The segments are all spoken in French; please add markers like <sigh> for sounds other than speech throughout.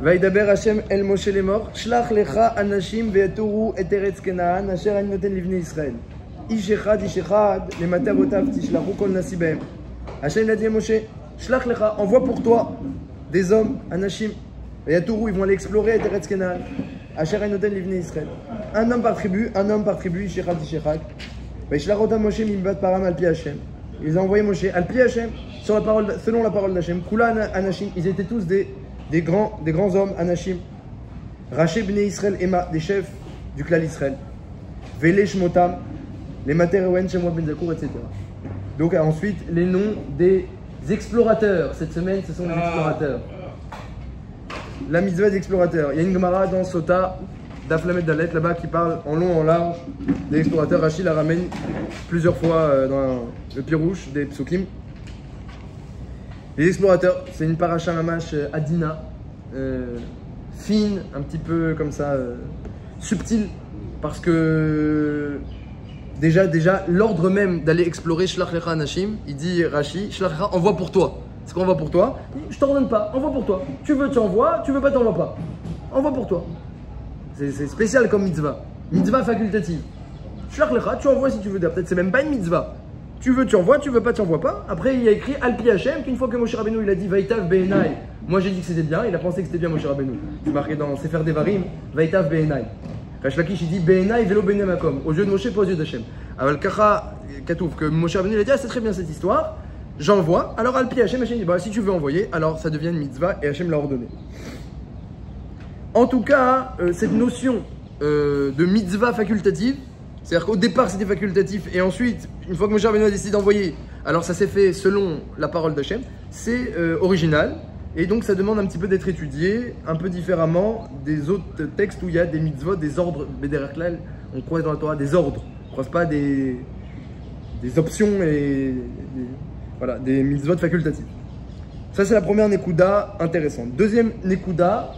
Vaïdaber Hashem El Moshe les morts, Shlach lecha anashim ve'etoru et eretz asher ani noten livne Israël. Ish echad, ish echad, les matavotav tishlachu kol nasibem. Hashem l'a dit à Moshe, Shlach lecha, envoie pour toi des hommes, anashim, ve'etoru, ils vont aller explorer et eretz asher ani noten livne Israël. Un homme par tribu, un homme par tribu, ish echad, ish echad. Vaishlachotam Moshe mimbat param al pi Hashem. Ils ont envoyé Moshe al pi Hashem, sur la parole, selon la parole d'Hashem. Kula anashim, ils étaient tous des des, grands, des grands hommes, Anashim. Raché Bnei Israël Emma, des chefs du clan Israël. Vele Shmotam, les Materewen, Shemot Ben Zakour, etc. Donc ensuite, les noms des explorateurs. Cette semaine, ce sont les explorateurs. La mitzvah des explorateurs. Il y a une Gemara dans Sota, d'Aflamet Dalet, là-bas, qui parle en long, en large des explorateurs. Rachid la ramène plusieurs fois euh, dans le Pirouche des Psukim. Les explorateurs, c'est une paracha mamash euh, adina, euh, fine, un petit peu comme ça, euh, subtile, parce que déjà, déjà l'ordre même d'aller explorer Shlach Lecha Anashim, il dit Rashi, Shlach Lecha, envoie pour toi. C'est qu'on envoie pour toi Je t'ordonne pas, envoie pour toi. Tu veux, tu envoies, tu veux pas, t'envoies pas. Envoie pour toi. C'est spécial comme mitzvah. Mitzvah facultative. Shlach Lecha, tu envoies si tu veux. Peut-être c'est même pas une mitzvah. Tu veux, tu envoies, tu veux pas, tu envoies pas. Après, il y a écrit Alpi Hashem, qu'une fois que Moshe Rabbeinu il a dit Vaitav Be'enai, moi j'ai dit que c'était bien, il a pensé que c'était bien Moshe Rabbeinu. C'est marqué dans Sefer Devarim, Vaitav Be'enai. Resh Lakish il dit Be'enai velo Be'enai makom, aux yeux de Moshe, pas aux yeux d'Hachem. Alors Kacha Katouf, que Moshe Rabbeinu il a dit Ah, c'est très bien cette histoire, j'envoie. Alors Alpi Hashem, Hashem dit Bah, si tu veux envoyer, alors ça devient une mitzvah et Hashem l'a ordonné. En tout cas, euh, cette notion euh, de mitzvah facultative, c'est-à-dire qu'au départ c'était facultatif et ensuite, une fois que Moshe Rabbeinu a décidé d'envoyer, alors ça s'est fait selon la parole d'Hachem, c'est euh, original et donc ça demande un petit peu d'être étudié un peu différemment des autres textes où il y a des mitzvot, des ordres, on croise dans la Torah des ordres, on croise pas des, options et des, voilà, des mitzvot facultatifs. Ça c'est la première Nekuda intéressante. Deuxième Nekuda,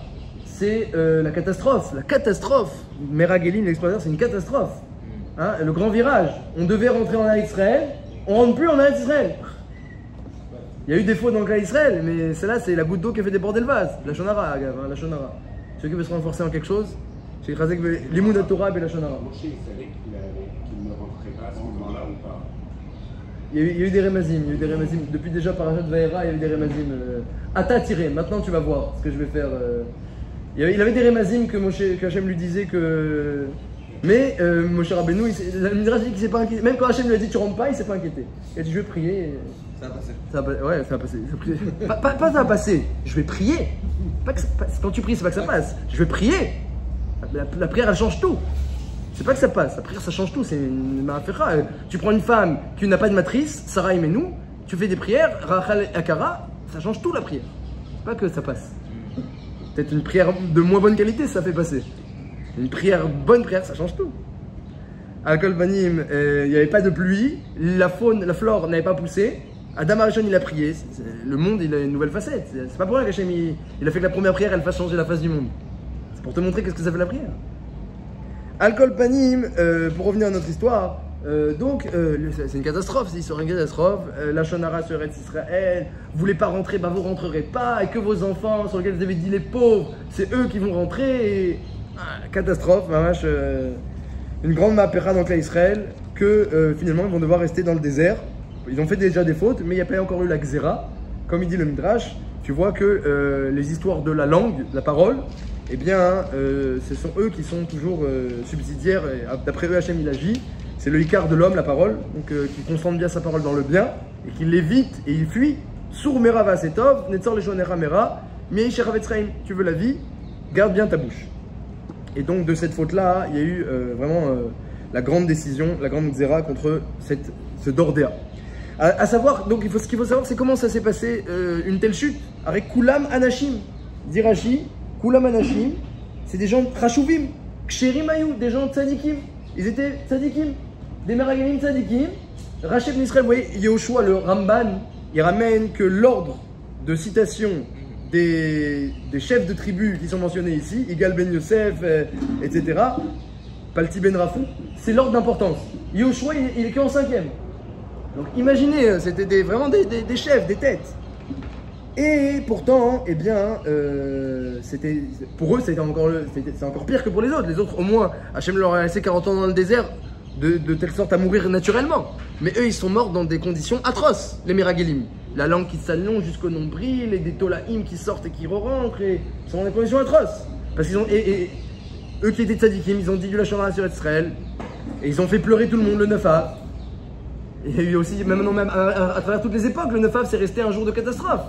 c'est euh, la catastrophe. La catastrophe. Meragéline, l'explorateur, c'est une catastrophe. Hein, le grand virage. On devait rentrer en Israël, on rentre plus en Israël. Il y a eu des fautes dans le cas d'Israël, mais celle-là, c'est la goutte d'eau qui a fait déborder le vase. La shonara, Agav, hein, la shonara. Ceux qui veulent se renforcer en quelque chose, c'est l'imoud Torah et la shonara. Moshe, il savait qu'il ne rentrait pas à ce moment-là ou pas? Il y, a eu, il y a eu des rémazim, il y a eu des rémazim. Depuis déjà Parashat Vaera, il y a eu des rémazim. Euh, Ata tiré, maintenant tu vas voir ce que je vais faire. euh. Il, y avait, il avait des rémazim que, Moshe, que Hachem lui disait que. Mais euh, Moshe Rabbeinu, il s'est- la Midrash dit qu'il s'est pas inquiété. Même quand Hachem lui a dit tu rentres pas, il s'est pas inquiété. Il a dit je vais prier. et- Ça a passé. Ça va, pas- ouais, ça va passer. Pas, pas, pas ça va passer, je vais prier. Pas que ça. Quand tu pries, c'est pas que ça passe. Je vais prier. La, la prière, elle change tout. C'est pas que ça passe. La prière, ça change tout. C'est une ma'afera. Tu prends une femme qui n'a pas de matrice, Sarah nous, tu fais des prières, Rachel Akara, ça change tout la prière. C'est pas que ça passe. Peut-être une prière de moins bonne qualité, ça fait passer. Une prière, bonne prière, ça change tout. À Kolbanim, euh, il n'y avait pas de pluie, la faune, la flore n'avait pas poussé. Adam Arishon, il a prié. Le monde, il a une nouvelle facette. C'est pas pour rien qu'Hachem, il, il a fait que la première prière, elle fasse changer la face du monde. C'est pour te montrer qu'est-ce que ça fait la prière. Alcool Panim, euh, pour revenir à notre histoire, euh, donc c'est une catastrophe, c'est une catastrophe. La Shonara sur Eretz Israël, vous voulez pas rentrer, bah vous rentrerez pas, et que vos enfants sur lesquels vous avez dit les pauvres, c'est eux qui vont rentrer. Ah, catastrophe, mamash, euh, une grande mapéra le cas Israël, que euh, finalement ils vont devoir rester dans le désert. Ils ont fait déjà des fautes, mais il n'y a pas encore eu la Xéra. Comme il dit le Midrash, tu vois que euh, les histoires de la langue, la parole, eh bien, ce sont eux qui sont toujours subsidiaires. ah, D'après eux, Hachem, il agit. C'est le Icar de l'homme, la parole, donc qui concentre bien sa parole dans le bien et qui l'évite et il fuit. Sour mera netzor leshonera mera. Tu veux la vie, garde bien ta bouche. Et donc, de cette faute-là, il y a eu euh, vraiment euh, la grande décision, la grande xéra contre cette, ce Dordéa. À, savoir, donc, il faut, ce qu'il faut savoir, c'est comment ça s'est passé euh, une telle chute avec Kulam Anashim. Dit Rashi, Kulam Anashim, c'est des gens Chashuvim, Ksherim Ayou, des gens tzadikim. Ils étaient tzadikim, des Meragalim tzadikim. Rachel Ben Israël, vous voyez, Yehoshua, le Ramban, il ramène que l'ordre de citation des, chefs de tribus qui sont mentionnés ici, Igal Ben Yosef, euh, etc., Palti Ben Rafou, c'est l'ordre d'importance. Yehoshua, il, il est qu'en cinquième. Donc imaginez, euh, c'était des- vraiment des, des- chefs, des têtes. Et pourtant, eh bien, euh, c'était pour eux, c'était encore, c'est encore pire que pour les autres. Les autres, au moins, Hachem leur a laissé 40 ans dans le désert, de, de telle sorte à mourir naturellement. Mais eux, ils sont morts dans des conditions atroces, les Miragelim. La langue qui s'allonge jusqu'au nombril, et des tolaïm qui sortent et qui re-rentrent, et ils sont dans des conditions atroces. Parce qu'ils ont, et, eux qui étaient tzadikim, ils ont dit du Lachonara sur Israël, et ils ont fait pleurer tout le monde le 9 av. Il y a eu aussi, même, non, même à, travers toutes les époques, le 9 av c'est resté un jour de catastrophe.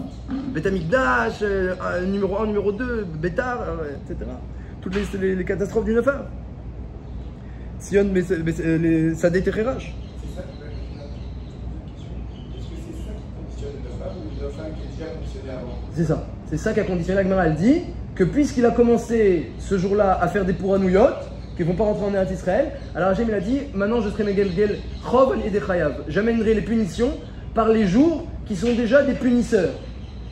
Betamikdash, euh, euh, numéro 1, numéro 2, Bétar, euh, etc. Toutes les, les- les catastrophes du 9 av. Sion, mais. C'est ça peut être une Est-ce que c'est ça qui conditionne le femme ou le femme qui est déjà fonctionné avant C'est ça. C'est ça qu'a conditionné Agmara. Elle dit que puisqu'il a commencé ce jour-là à faire des pouranouyot, qui vont pas rentrer en Eretz Israël, alors Hachem il a dit maintenant je serai Megelgel Chov et Chayav. J'amènerai les punitions par les jours qui sont déjà des punisseurs.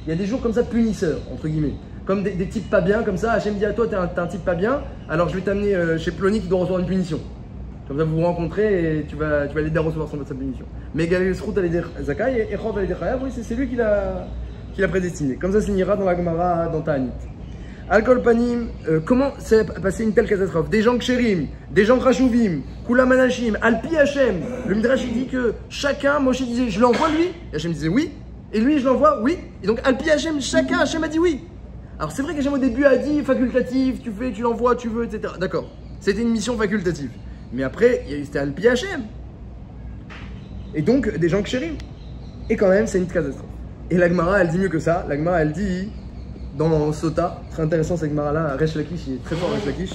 Il y a des jours comme ça punisseurs, entre guillemets. Comme des, types pas bien, comme ça, Hachem dit à toi, t'es un, un type pas bien, alors je vais t'amener euh, chez Plony qui doit recevoir une punition. Comme ça, vous vous rencontrez et tu vas, tu vas l'aider à recevoir son, sa punition. Galil Srout l'aider Zakai et Chov à l'aider Chayav, oui, c'est lui qui l'a qui l'a prédestiné. Comme ça, signera dans la Gemara, dans Ta'anit. Alcool Panim, euh, comment s'est passé une telle catastrophe? Des gens Ksherim, des gens Krashuvim, Kulam Anashim, Alpi Hachem. Le Midrash il dit que chacun, Moshe disait je l'envoie lui, et Hachem disait oui, et lui je l'envoie oui. Et donc Alpi Hachem, chacun, Hachem a dit oui. Alors c'est vrai qu'Hachem au début a dit facultatif, tu fais, tu l'envoies, tu veux, etc. D'accord, c'était une mission facultative. Mais après, a c'était Alpi Hachem. Et donc des gens Ksherim. Et quand même, c'est une catastrophe. Et l'Agmara, elle dit mieux que ça. L'Agmara, elle dit, dans Sota, très intéressant cette Agmara-là, Resh Lakish, il est très fort Resh Lakish.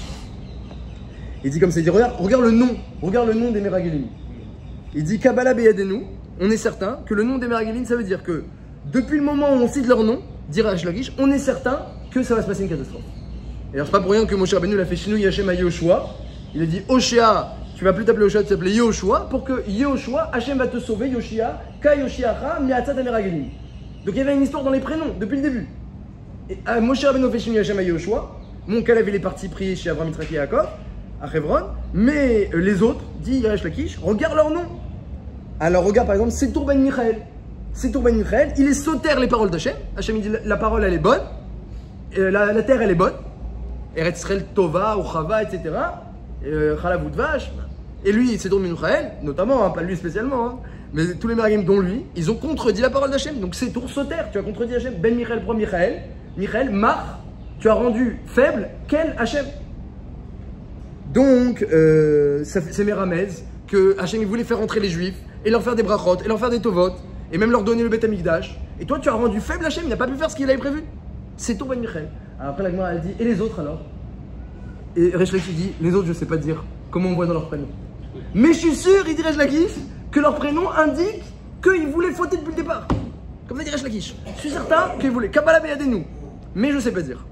Il dit comme ça, il dit, regarde, regarde le nom, regarde le nom des Meragelim. Il dit, Kabbalah Beyadenu, on est certain que le nom des Meragelim, ça veut dire que depuis le moment où on cite leur nom, dit Resh Lakish, on est certain que ça va se passer une catastrophe. Et alors, c'est pas pour rien que Moshe Rabbeinu l'a fait Shinu Yashem à Yoshua. Il a dit Oshéa, tu vas plus t'appeler Oshéa, tu vas t'appeler Yoshua, pour que Yoshua, Hachem va te sauver, Yoshia, Ka Yoshiacha, Miatzat Ameragelim. Donc il y avait une histoire dans les prénoms, depuis le début. Et euh, Moshe Rabbeinu fait Shinu Yashem à Yoshua. Mon Kalev, il est parti prier chez Abraham Yitzhak Yaakov, à Hebron. Mais euh, les autres, dit Yeresh Lakish, regarde leur nom. Alors regarde par exemple, c'est Ben Michael. C'est Ben Michael, il est sautère les paroles d'Hachem. Hachem dit la, parole elle est bonne, Euh, la, terre elle est bonne. Eretz Israël Tova, Uchava, etc. Euh, Chalav Udvash. Et lui, c'est Ben Michael, notamment, hein, pas lui spécialement, hein, mais tous les Meragim dont lui, ils ont contredit la parole d'Hachem. Donc c'est tour sautère, tu as contredit Hachem. Ben Michael, pro Michael, Michael, Mar, tu as rendu faible, quel Hachem? Donc, euh, c'est Méramez que Hachem voulait faire entrer les Juifs et leur faire des brachot et leur faire des tovot et même leur donner le Beth Amikdash. Et toi, tu as rendu faible Hachem, il n'a pas pu faire ce qu'il avait prévu. C'est ton Ben. Alors après, la elle dit Et les autres alors? Et Resh Lakish dit Les autres, je sais pas dire comment on voit dans leur prénom. Mais je suis sûr, il dit Resh Lakish, que leur prénom indique qu'ils voulaient fauter depuis le départ. Comme ça dit Resh Lakish. Je suis certain qu'ils voulaient Kabbalah nous. Mais je sais pas dire.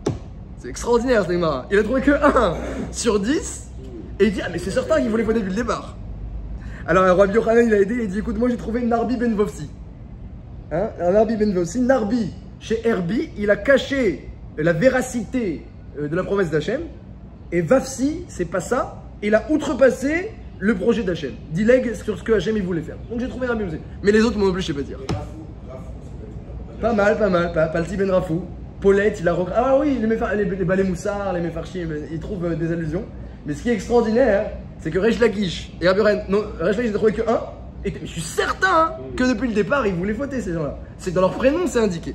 C'est extraordinaire, ce Gemara. Il a trouvé que 1 sur 10 et il dit Ah, mais c'est certain qu'il voulait fauter depuis le départ. Alors, le Rabbi Yochanan, il a aidé, il dit Écoute, moi j'ai trouvé Narbi Ben Vovsi. Hein? Un Narbi Ben Vovsi. Narbi, chez Herbi, il a caché la véracité euh, de la promesse d'Hachem. Et Vafsi, c'est pas ça. Il a outrepassé le projet d'Hachem. Dilègue sur ce que Hachem il voulait faire. Donc j'ai trouvé Ben Vovsi. Mais les autres, non plus, je sais pas dire. Pas mal, pas mal. Pas, Palti Ben Rafou. Paulette, il a rec- Ah oui, les, méfar- les, les balais moussards, les méfarchim, il trouve euh, des allusions. Mais ce qui est extraordinaire, c'est que Resh Lakish et Rabbi non, Resh Lakish trouvé que un. Et je suis certain que depuis le départ, ils voulaient fauter ces gens-là. C'est dans leur prénom, c'est indiqué.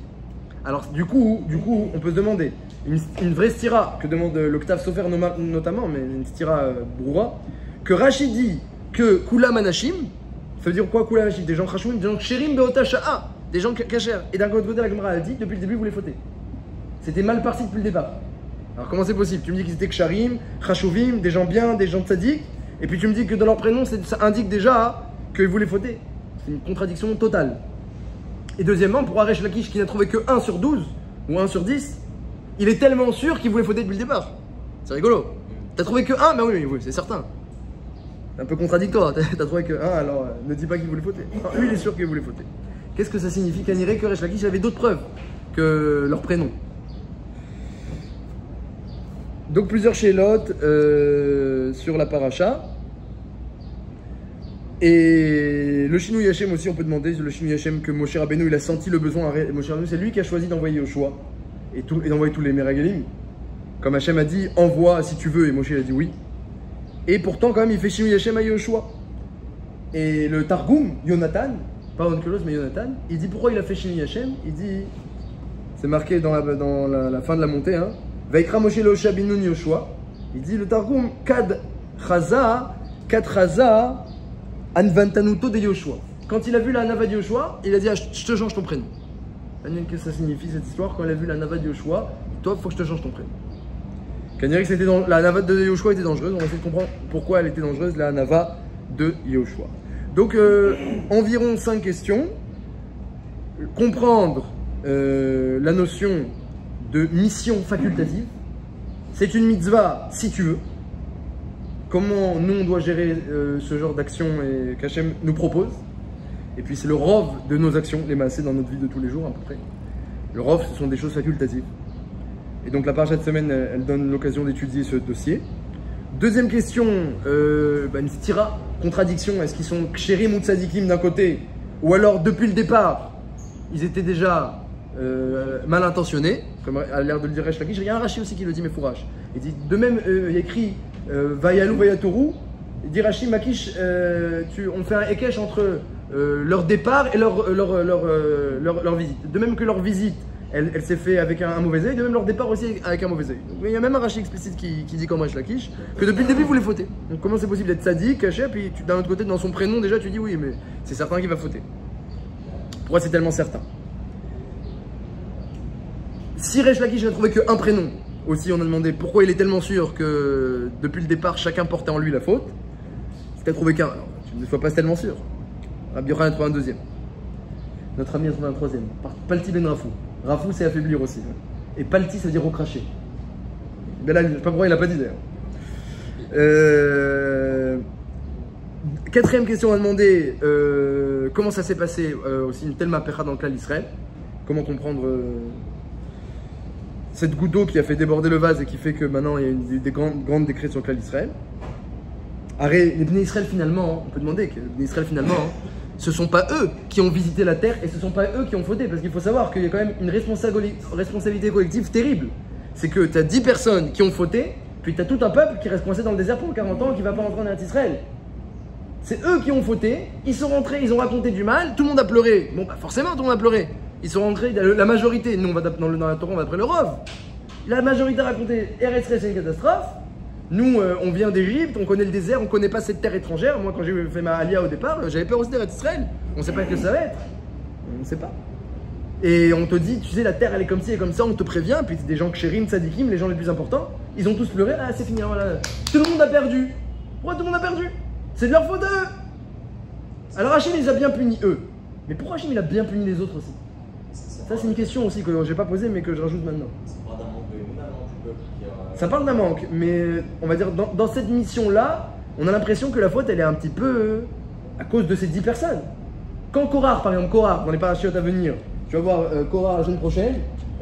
Alors du coup, du coup, on peut se demander une, vraie stira que demande euh, l'octave Sofer notamment, mais une stira euh, broura, que Rachid dit que Kula Manashim, ça veut dire quoi Kula Manashim? Des gens Khashoum, des gens Ksherim Beota Sha'a, des gens Kacher. Et d'un côté, la Gemara a dit depuis le début, vous voulez fauter. C'était mal parti depuis le départ. Alors comment c'est possible? Tu me dis qu'ils étaient Ksharim, Khashouvim, des gens bien, des gens tzaddik, et puis tu me dis que dans leur prénom, ça indique déjà qu'ils voulaient fauter. C'est une contradiction totale. Et deuxièmement, pour Aresh Lakish qui n'a trouvé que 1 sur 12 ou 1 sur 10, il est tellement sûr qu'il voulait fauter depuis le départ. C'est rigolo. T'as trouvé que 1 Ben oui, oui, c'est certain. Un peu contradictoire. <laughs> T'as trouvé que 1, alors euh, ne dis pas qu'il voulait fauter. Lui, il est sûr qu'il voulait fauter. Qu'est-ce que ça signifie Qu'Aniré que Resh Lakish avait d'autres preuves que leur prénom. Donc plusieurs chélotes euh, sur la paracha. Et le Shinou Yachem aussi, on peut demander, le Shinou Yachem que Moshe Rabbeinu, il a senti le besoin. Moshe Rabbeinu, c'est lui qui a choisi d'envoyer Yoshua et, tout, et d'envoyer tous les Meragalim. Comme Hachem a dit, envoie si tu veux, et Moshe a dit oui. Et pourtant, quand même, il fait Shinou Yachem à Yoshua. Et le Targum, Jonathan, pas Onkelos, mais Jonathan, il dit pourquoi il a fait Shinou Yachem Il dit, c'est marqué dans, la, fin de la montée, hein, Moshe Locha Binun Yoshua. Il dit le Targum, Kad Chaza, Kad Chaza, Anvantanuto de Yoshua. Quand il a vu la Nava de Yoshua, il a dit ah, Je te change ton prénom. Qu'est-ce que ça signifie cette histoire? Quand il a vu la Nava de Yoshua, toi, il faut que je te change ton prénom. Quand c'était dans, la Nava de Yoshua était dangereuse, on va essayer de comprendre pourquoi elle était dangereuse, la Nava de Yoshua. Donc, euh, environ 5 questions. Comprendre euh, la notion de mission facultative. C'est une mitzvah si tu veux comment nous on doit gérer euh, ce genre d'action et qu'Hachem nous propose. Et puis c'est le rov de nos actions, les massés dans notre vie de tous les jours à peu près. Le rov, ce sont des choses facultatives. Et donc la page de semaine, elle, donne l'occasion d'étudier ce dossier. Deuxième question, euh, bah, une stira, contradiction. Est-ce qu'ils sont kshérim ou tzadikim d'un côté Ou alors depuis le départ, ils étaient déjà euh, mal intentionnés, comme a l'air de le dire Resh. Il y a un Rashi aussi qui le dit, mais fourrage. Il dit, de même, euh, il écrit euh, Vayalou Vayatoru, il dit Rashi Makish, on fait un Ekesh entre leur départ et leur, leur, leur, leur visite. De même que leur visite, elle, s'est faite avec un, mauvais œil, de même leur départ aussi avec un mauvais œil. il y a même un Rashi explicite qui, dit comme Resh Lakish que depuis le début vous les fautez. Donc comment c'est possible d'être sadique, caché, puis d'un autre côté, dans son prénom, déjà tu dis oui, mais c'est certain qu'il va fauter. Pourquoi c'est tellement certain Si Resh Lakish n'a trouvé qu'un prénom, aussi, on a demandé pourquoi il est tellement sûr que depuis le départ, chacun portait en lui la faute. C'était trouvé qu'un. Tu ne sois pas tellement sûr. Rabbi Yochanan a trouvé un deuxième. Notre ami a trouvé un troisième. Palti ben Rafou. Rafou, c'est affaiblir aussi. Et Palti, ça veut dire recracher. Mais là, je sais pas pourquoi il n'a pas dit d'ailleurs. Euh... Quatrième question, on a demandé euh, comment ça s'est passé euh, aussi une telle mapéra dans le clan d'Israël? Comment comprendre cette goutte d'eau qui a fait déborder le vase et qui fait que maintenant il y a une, des grandes, grandes décrets sur le clan d'Israël? Les Bnei Israël finalement, on peut demander que les Israël finalement, ce sont pas eux qui ont visité la terre et ce sont pas eux qui ont fauté. Parce qu'il faut savoir qu'il y a quand même une responsabilité collective terrible. C'est que tu as 10 personnes qui ont fauté, puis tu as tout un peuple qui reste coincé dans le désert pour 40 ans qui ne va pas rentrer en Israël. C'est eux qui ont fauté, ils sont rentrés, ils ont raconté du mal, tout le monde a pleuré. Bon, bah forcément, tout le monde a pleuré. Ils sont rentrés, la majorité, nous on va dans, le, dans on va après le Rov. La majorité a raconté Eretz c'est une catastrophe. Nous, euh, on vient d'Égypte, on connaît le désert, on connaît pas cette terre étrangère. Moi, quand j'ai fait ma alia au départ, j'avais peur aussi d'Eretz Israël. On sait pas ce que ça va être. On sait pas. Et on te dit, tu sais, la terre elle est comme ci et comme ça, on te prévient. Puis des gens kshérim, tzadikim, les gens les plus importants, ils ont tous pleuré. Ah, c'est fini, voilà. Tout le monde a perdu. Pourquoi tout le monde a perdu? C'est de leur faute eux. Alors Hachim, il les a bien punis eux. Mais pourquoi Hachim, il a bien puni les autres aussi? Ça, c'est une question aussi que je n'ai pas posée, mais que je rajoute maintenant. Ça parle d'un manque, mais on va dire, dans, cette mission-là, on a l'impression que la faute, elle est un petit peu euh, à cause de ces 10 personnes. Quand Korar, par exemple, Korar, dans les parachutes à venir, tu vas voir euh, Korar la semaine prochaine,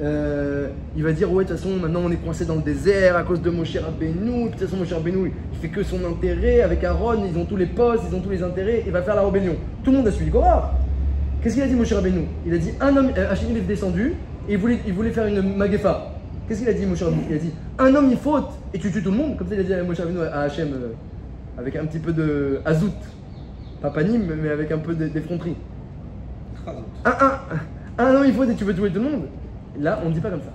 euh, il va dire Ouais, de toute façon, maintenant on est coincé dans le désert à cause de Moshe Rabbeinu. De toute façon, Moshe Rabbeinu, il fait que son intérêt. Avec Aaron, ils ont tous les postes, ils ont tous les intérêts. Il va faire la rébellion. Tout le monde a suivi Korar. Qu'est-ce qu'il a dit Moshe Rabbeinu? Il a dit un homme, euh, Hachim est descendu et il voulait, il voulait faire une magefa. Qu'est-ce qu'il a dit Moshe Il a dit un homme il faute et tu tues tout le monde. Comme ça il a dit à Moshe à Hachem euh, avec un petit peu de azout. Pas panim mais avec un peu d'effronterie. Un, un, un homme il faute et tu veux tuer tout le monde. Là on ne dit pas comme ça.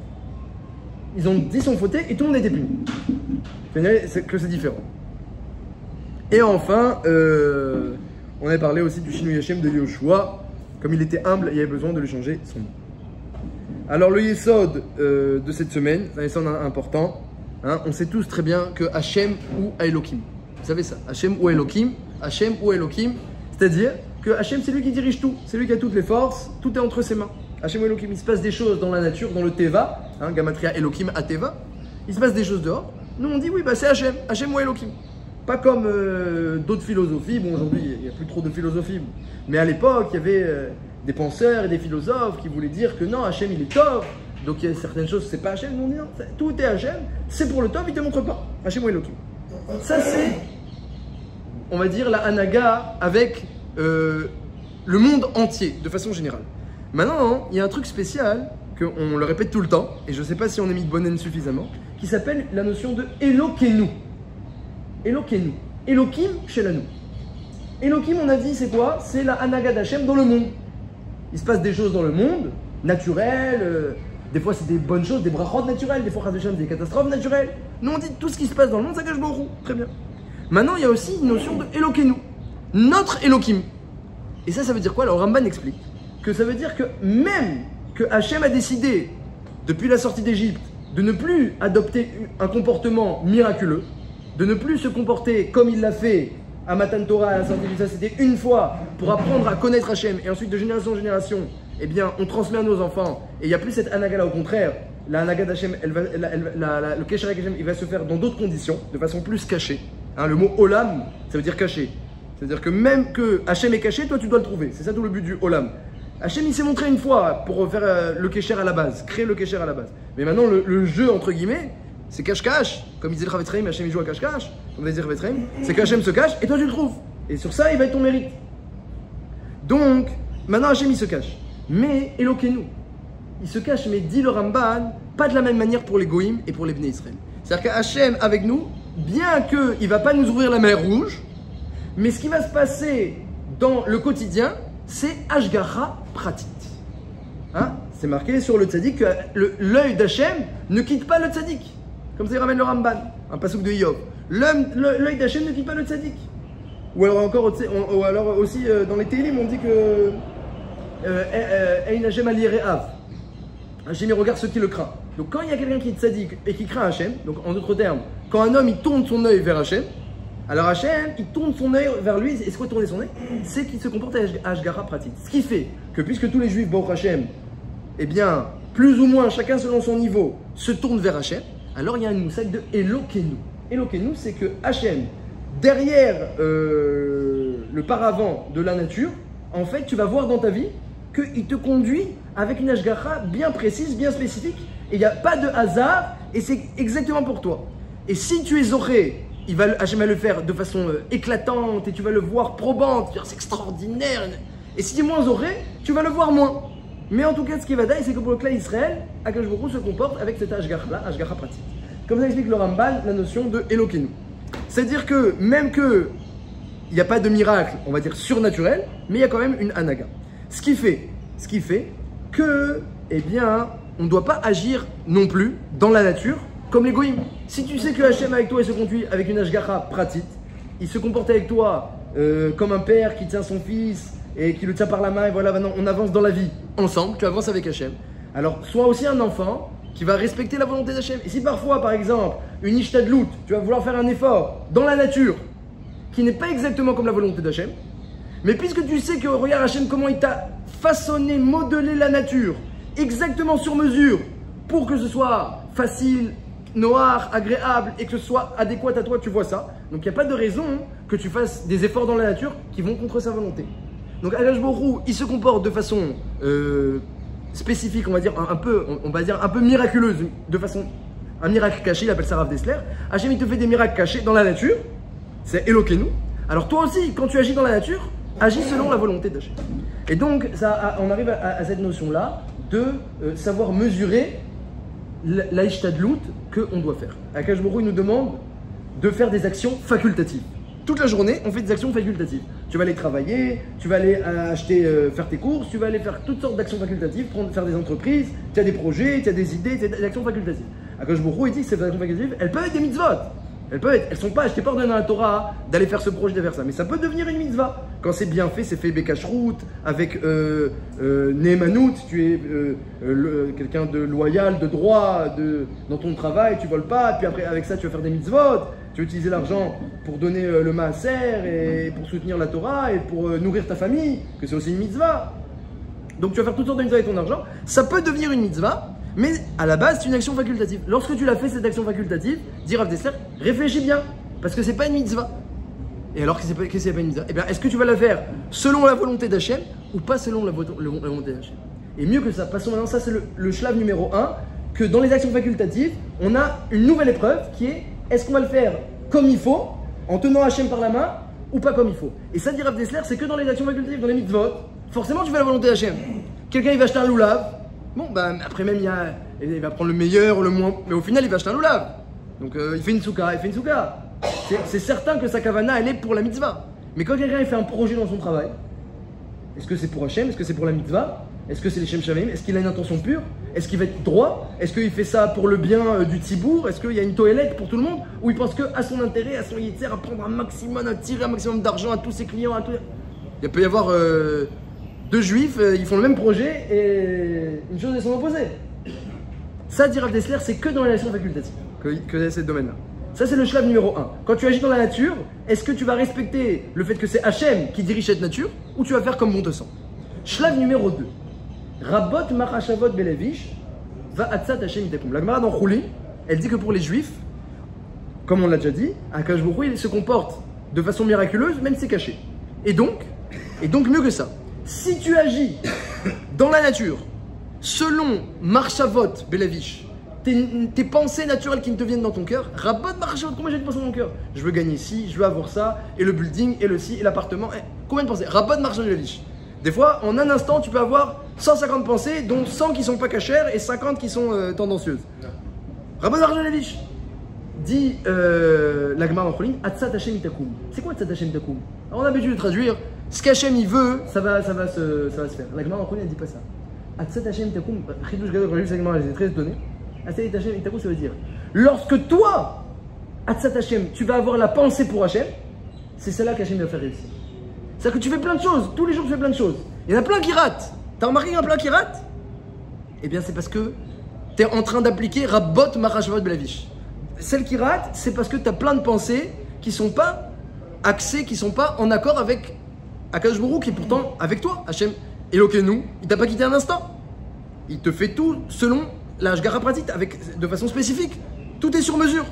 Ils ont dit son fauté et tout le monde était puni. C'est que c'est différent. Et enfin, euh, on a parlé aussi du Shinu Yashem de Yoshua. Comme il était humble, il y avait besoin de lui changer son nom. Alors le Yesod euh, de cette semaine, c'est un Yesod important. Hein, on sait tous très bien que Hachem ou Elohim. Vous savez ça Hachem ou Elohim Hachem ou Elohim. C'est-à-dire que Hachem, c'est lui qui dirige tout. C'est lui qui a toutes les forces. Tout est entre ses mains. Hachem ou Elohim. Il se passe des choses dans la nature, dans le Teva. Hein, Gamatria Elohim à Teva. Il se passe des choses dehors. Nous, on dit oui, bah, c'est Hachem. Hachem ou Elohim. Pas comme euh, d'autres philosophies. Bon, aujourd'hui, il n'y a plus trop de philosophie. Mais à l'époque, il y avait euh, des penseurs et des philosophes qui voulaient dire que non, Hachem, il est top. Donc il y a certaines choses, c'est pas Hachem. Non, non, tout est Hachem. C'est pour le top, il te montre pas. Hachem ou Elohim. Ça, c'est on va dire, la Hanaga avec euh, le monde entier, de façon générale. Maintenant, il y a un truc spécial, qu'on le répète tout le temps, et je ne sais pas si on a mis de bonne haine suffisamment, qui s'appelle la notion de Elokenu. Elokenu. Elokim chez la nous. Elokim, on a dit, c'est quoi? C'est la Hanaga d'Hachem dans le monde. Il se passe des choses dans le monde, naturelles, euh, des fois c'est des bonnes choses, des brachot naturelles, des fois des catastrophes naturelles. Nous on dit tout ce qui se passe dans le monde, ça cache beaucoup. Très bien. Maintenant, il y a aussi une notion de Elokenu. Notre Elokim. Et ça, ça veut dire quoi? Alors Ramban explique que ça veut dire que même que Hachem a décidé, depuis la sortie d'Égypte, de ne plus adopter un comportement miraculeux, de ne plus se comporter comme il l'a fait à Matan Torah, à la sortie d'Égypte, c'était une fois pour apprendre à connaître Hachem, et ensuite de génération en génération, eh bien, on transmet à nos enfants, et il n'y a plus cette anaga là, au contraire, la anaga d'Hachem, le Hachem, il va se faire dans d'autres conditions, de façon plus cachée. Hein, le mot olam, ça veut dire caché. C'est-à-dire que même que Hachem est caché, toi tu dois le trouver. C'est ça tout le but du olam. Hachem il s'est montré une fois pour faire euh, le kesher à la base, créer le kesher à la base. Mais maintenant le jeu entre guillemets, c'est cache-cache. Comme disait le Hachem il joue à cache-cache. Comme disait le c'est qu'Hachem se cache et toi tu le trouves. Et sur ça il va être ton mérite. Donc, maintenant Hachem il se cache. Mais Elokeinu, il se cache, mais dit le Ramban, pas de la même manière pour les Goïms et pour les Bnei Israël. C'est-à-dire qu'Hachem avec nous, bien qu'il ne va pas nous ouvrir la mer rouge, mais ce qui va se passer dans le quotidien, c'est Ashgacha Pratit. Hein? C'est marqué sur le tzaddik que l'œil d'Hachem ne quitte pas le tzaddik. Comme ça il ramène le Ramban, un pasouk de Yov. L'œil d'Hachem ne quitte pas le tzaddik. Ou alors encore, ou alors aussi euh, dans les Télim, on dit que euh, euh, Ein Hachem al Yereav. Hachem regarde ceux qui le craignent. Donc quand il y a quelqu'un qui est tzaddik et qui craint Hachem, donc en d'autres termes, quand un homme il tourne son œil vers Hachem, alors Hachem il tourne son œil vers lui, et c'est quoi tourner son œil C'est qu'il se comporte à Ashgara pratique. Ce qui fait que puisque tous les juifs, Baruch Hachem, eh bien, plus ou moins, chacun selon son niveau, se tourne vers Hachem, alors il y a une moussade de Elokenu. Elokenu, c'est que Hachem, derrière euh, le paravent de la nature, en fait, tu vas voir dans ta vie qu'il te conduit avec une Ashgacha bien précise, bien spécifique, et il n'y a pas de hasard, et c'est exactement pour toi. Et si tu es zoré, il va, Hachem va le faire de façon euh, éclatante, et tu vas le voir probante, c'est extraordinaire. Et si tu es moins zoré, tu vas le voir moins. Mais en tout cas, ce qui va dire, c'est que pour le clan Israël, Akash se comporte avec cette Ashgacha-là, Ashgacha pratique. Comme ça explique le Ramban, la notion de Elokenu. C'est-à-dire que même que il n'y a pas de miracle, on va dire surnaturel, mais il y a quand même une anaga. Ce qui fait, ce qui fait que, eh bien, on ne doit pas agir non plus dans la nature comme les. Si tu sais que Hachem avec toi il se conduit avec une ashgacha pratique, il se comporte avec toi euh, comme un père qui tient son fils et qui le tient par la main et voilà maintenant on avance dans la vie ensemble, tu avances avec Hachem. Alors sois aussi un enfant qui va respecter la volonté d'Hachem. Et si parfois par exemple une ishtadlout, tu vas vouloir faire un effort dans la nature qui n'est pas exactement comme la volonté d'Hachem, mais puisque tu sais que regarde Hachem comment il t'a façonné, modelé la nature, exactement sur mesure, pour que ce soit facile, noir, agréable et que ce soit adéquat à toi, tu vois ça. Donc il n'y a pas de raison que tu fasses des efforts dans la nature qui vont contre sa volonté. Donc Akash Borou, il se comporte de façon euh, spécifique, on va dire un, peu, on, va dire un peu miraculeuse, de façon un miracle caché, il appelle ça Rav Dessler. Hachem il te fait des miracles cachés dans la nature, c'est Elokeinu. Alors toi aussi, quand tu agis dans la nature, agis selon la volonté d'Hachem. Et donc, on arrive à, cette notion-là de euh, savoir mesurer la la ishtadlout qu'on doit faire. Akash Borou, il nous demande de faire des actions facultatives. Toute la journée, on fait des actions facultatives. Tu vas aller travailler, tu vas aller acheter, euh, faire tes courses, tu vas aller faire toutes sortes d'actions facultatives, faire des entreprises, tu as des projets, tu as des idées, tu as des actions facultatives. Akash Borou, il dit que ces actions facultatives, elles peuvent être des mitzvot. Elles peuvent être, elles sont pas, je t'ai pas ordonné la Torah d'aller faire ce projet, de faire ça, mais ça peut devenir une mitzvah. Quand c'est bien fait, c'est fait Bekashrout, avec euh, euh, tu es euh, euh, quelqu'un de loyal, de droit, dans ton travail, tu voles pas, puis après avec ça tu vas faire des mitzvot, tu vas utiliser l'argent pour donner euh, le maaser et pour soutenir la Torah et pour nourrir ta famille, que c'est aussi une mitzvah. Donc tu vas faire toutes sortes de mitzvahs avec ton argent. Ça peut devenir une mitzvah, mais à la base c'est une action facultative. Lorsque tu l'as fait cette action facultative, dire Rav Dessler, réfléchis bien, parce que c'est pas une mitzvah. Et alors que c'est pas, que pas une mitzvah Eh bien, est-ce que tu vas la faire selon la volonté d'Hachem ou pas selon la, volonté d'Hachem? Et mieux que ça, passons maintenant, ça c'est le, le shlav numéro 1, que dans les actions facultatives, on a une nouvelle épreuve qui est est-ce qu'on va le faire comme il faut, en tenant Hachem par la main, ou pas comme il faut? Et ça, dit Rav Dessler, c'est que dans les actions facultatives, dans les mitzvot, forcément tu fais la volonté d'Hachem. Quelqu'un il va acheter un loulav, bon, bah après même il, il va prendre le meilleur ou le moins, mais au final il va acheter un loulav. Donc euh, il fait une souka, il fait une souka. C'est- certain que sa kavana, elle est pour la mitzvah. Mais quand quelqu'un fait un projet dans son travail, est-ce que c'est pour Hachem Est-ce que c'est pour la mitzvah? Est-ce que c'est les Shem Shavim? Est-ce qu'il a une intention pure? Est-ce qu'il va être droit? Est-ce qu'il fait ça pour le bien euh, du tibour Est-ce qu'il y a une toilette pour tout le monde? Ou il pense que à son intérêt, à son yetzer, à prendre un maximum, à tirer un maximum d'argent à tous ses clients à tous... Il peut y avoir euh, deux juifs, euh, ils font le même projet et une chose et son opposé. Ça, dit Rav Dessler, c'est que dans les actions facultatives que, que c'est ce domaine-là. Ça, c'est le schlave numéro 1. Quand tu agis dans la nature, est-ce que tu vas respecter le fait que c'est Hachem qui dirige cette nature ou tu vas faire comme bon te numéro 2. Rabot Marachavot Belevish va Atzat Hachem. La Gemara dans elle dit que pour les juifs, comme on l'a déjà dit, Akash il se comporte de façon miraculeuse, même si c'est caché. Et donc, et donc mieux que ça, si tu agis dans la nature, selon Marchavot Belavish, tes, pensées naturelles qui ne te viennent dans ton cœur, Rabot Marchavot, combien j'ai de pensées dans mon cœur? Je veux gagner ci, je veux avoir ça, et le building, et le ci, et l'appartement, combien de pensées? Rabot Marchavot Belavish. Des fois, en un instant, tu peux avoir 150 pensées, dont 100 qui sont pas cachères et 50 qui sont euh, tendancieuses. Marchavot Belavish dit euh, la Gemara en Atzat. C'est quoi Atzat on a l'habitude de traduire, ce qu'Hachem il veut, ça va, ça, va se, ça va se faire. La Gemara en elle dit pas ça. Atzat Hashem itakum, Chidouche Gadol, très étonné. Atzat Hashem itakum, ça veut dire, lorsque toi, Atzat Hashem, tu vas avoir la pensée pour Hashem, c'est celle-là qu'Hachem va faire réussir. C'est-à-dire que tu fais plein de choses, tous les jours tu fais plein de choses. Il y en a plein qui ratent. T'as remarqué a plein qui ratent? Eh bien c'est parce que tu es en train d'appliquer Rabbot Marashvot Belavish. Celle qui rate, c'est parce que tu as plein de pensées qui sont pas axées, qui sont pas en accord avec Akash Baruch Hu, qui est pourtant avec toi, Hachem. Eloquez-nous, il t'a pas quitté un instant. Il te fait tout selon la pratique, avec, de façon spécifique. Tout est sur mesure.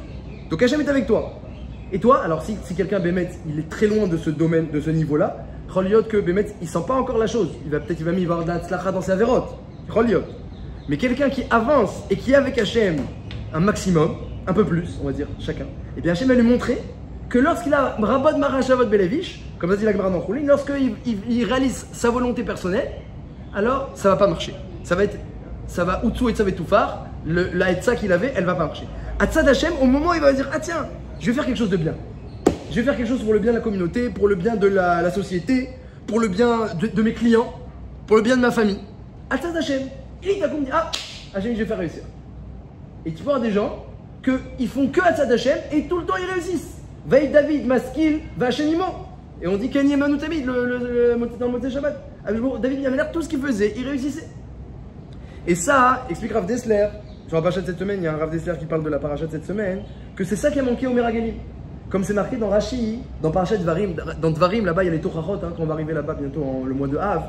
Donc Hachem est avec toi. Et toi, alors si, si quelqu'un, Bémet, il est très loin de ce domaine, de ce niveau-là, Roliot que Bémet, il sent pas encore la chose. Il va peut-être, il va la tzlacha dans ses avérotes. Roliot. Mais quelqu'un qui avance et qui est avec Hachem un maximum, un peu plus, on va dire, chacun, et bien Hachem va lui montrer que lorsqu'il a Rabod Marachavot Belevish, comme ça dit la Gemara lorsqu'il il, il réalise sa volonté personnelle, alors ça va pas marcher. Ça va être, ça va Utsu et Tsavetufar, le, la Etza qu'il avait, elle va pas marcher. Atzad Hachem, au moment où il va dire, ah tiens, je vais faire quelque chose de bien. Je vais faire quelque chose pour le bien de la communauté, pour le bien de la, société, pour le bien de, mes clients, pour le bien de ma famille. Atzad Hachem, il t'a dit, ah, Hachem, je vais faire réussir. Et tu avoir des gens qu'ils font que Atzad Hachem et tout le temps ils réussissent. Veille David, Maskil, va Hacheniment. Et on dit Kanye Manoutamid le, le, le, dans le Motzei Shabbat. Le- David, l'air tout ce qu'il faisait, il réussissait. Et ça, explique Rav Dessler, sur la paracha de cette semaine, il y a un Rav Dessler qui parle de la paracha de cette semaine, que c'est ça qui a manqué au Meragalim. Comme c'est marqué dans Rashi, dans Parashat Dvarim, dans là-bas, il y a les Tochachot, hein, quand on va arriver là-bas bientôt en, le mois de Av,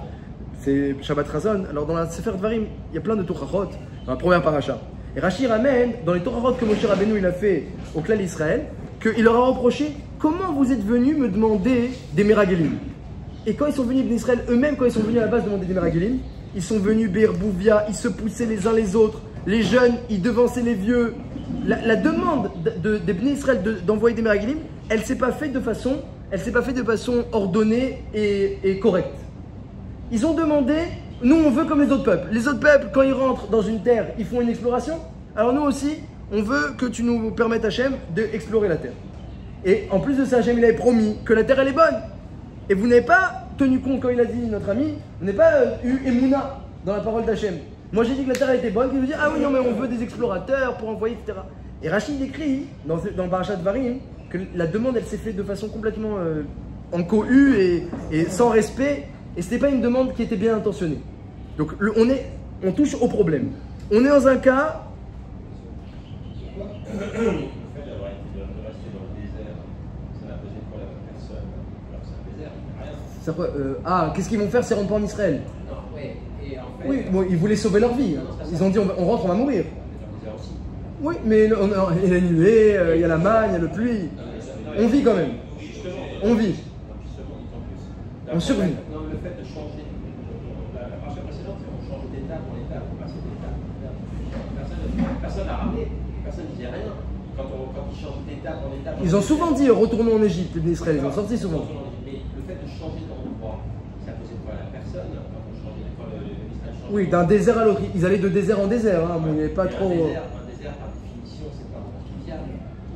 c'est Shabbat Razon. Alors dans la Sefer Dvarim, il y a plein de Tochachot, dans la première paracha. Et Rashi ramène, dans les Tochachot que Moshe Rabbeinu il a fait au clan d'Israël, qu'il leur a reproché comment vous êtes venus me demander des Meragalim. Et quand ils sont venus d'Israël eux-mêmes, quand ils sont venus à la base demander des Meragelim, ils sont venus Bouvia, ils se poussaient les uns les autres, les jeunes, ils devançaient les vieux. La, demande de, de, des d'envoyer des Meragelim, elle s'est pas faite de façon, elle s'est pas faite de façon ordonnée et, et correcte. Ils ont demandé, nous on veut comme les autres peuples. Les autres peuples, quand ils rentrent dans une terre, ils font une exploration. Alors nous aussi, on veut que tu nous permettes, Hachem, d'explorer la terre. Et en plus de ça, Hachem, il avait promis que la terre, elle est bonne. Et vous n'avez pas tenu compte, quand il a dit, notre ami, vous n'avez pas euh, eu Emouna dans la parole d'Hachem. Moi, j'ai dit que la terre elle était bonne, il vous dit, ah oui, non, mais on veut des explorateurs pour envoyer, etc. Et Rachid écrit dans, dans le Parashat Varim que la demande, elle s'est faite de façon complètement euh, en cohue et, et sans respect. Et ce n'était pas une demande qui était bien intentionnée. Donc, on, est, on touche au problème. On est dans un cas Le fait d'avoir été de de rester dans le désert, ça n'a posé de problème à personne. Alors que c'est un désert, il n'y a rien. c'est quoi, euh, ah, qu'est-ce qu'ils vont faire rentrent pas en Israël? Non, oui. Et en fait, Oui, bon, ils voulaient sauver leur vie. Ils ont dit on, on rentre, on va mourir. c'est. Oui, mais le- on il y a la nuée, euh, il y a la manne, il y a le pluie. On vit quand même. On vit. On survit. Non, le fait de changer. La, marche précédente, c'est qu'on change d'étape en étape, on passe d'étape. Personne n'a ramené, personne ne disait rien. quand, on, quand ils changent d'étape en étape. Ils ont souvent dit retournons en Égypte, les Israël, ils ont sorti souvent. Mais le fait de changer d'endroit, ça posait problème à personne quand on changeait, quand le, le Israël changeait. Oui, d'un désert à l'autre. Ils allaient de désert en désert, hein, mais il n'y avait pas Mais trop. Un désert, un désert, par définition, c'est pas.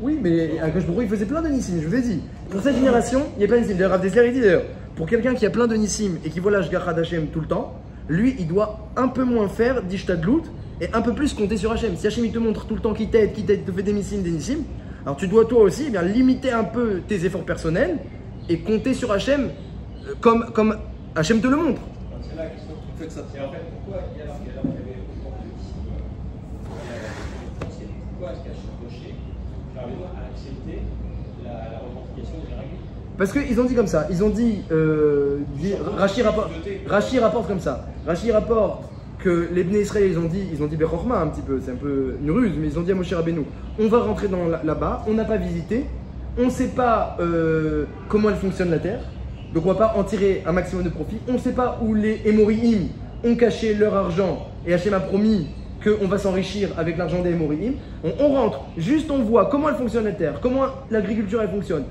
Oui, mais Baruch Hu, il faisait plein de Nissim, je vous ai dit. Pour cette génération, il y a plein de Nissim. D'ailleurs, Rav Dessler, il dit d'ailleurs, pour quelqu'un qui a plein de Nissim et qui voit l'Ashgacha d'Hachem tout le temps, lui, il doit un peu moins faire d'Ishtadlout et un peu plus compter sur Hachem. Si Hachem, il te montre tout le temps qu'il t'aide, qu'il t'aide, te fait des Nissim, des Nissim, alors tu dois toi aussi eh bien, limiter un peu tes efforts personnels et compter sur Hachem euh, comme, comme Hachem te le montre. C'est là la question. Faites ça. Et en fait, pourquoi il y a alors qu'il y a avait autant de c'est Pourquoi est-ce Rabbeinu a accepté la, la revendication des Parce qu'ils ont dit comme ça, ils ont dit, euh, Rachi, rapporte, Rachi rapporte comme ça, Rachi rapporte que les Bnei Israël, ils ont dit, ils ont dit Bechorma un petit peu, c'est un peu une ruse, mais ils ont dit à Moshe Rabbeinu, on va rentrer là-bas, on n'a pas visité, on ne sait pas euh, comment elle fonctionne la terre, donc on va pas en tirer un maximum de profit, on ne sait pas où les Émoriim ont caché leur argent, et Hachem a promis qu'on va s'enrichir avec l'argent des Émoriim, on, rentre, juste on voit comment elle fonctionne la terre, comment l'agriculture elle fonctionne,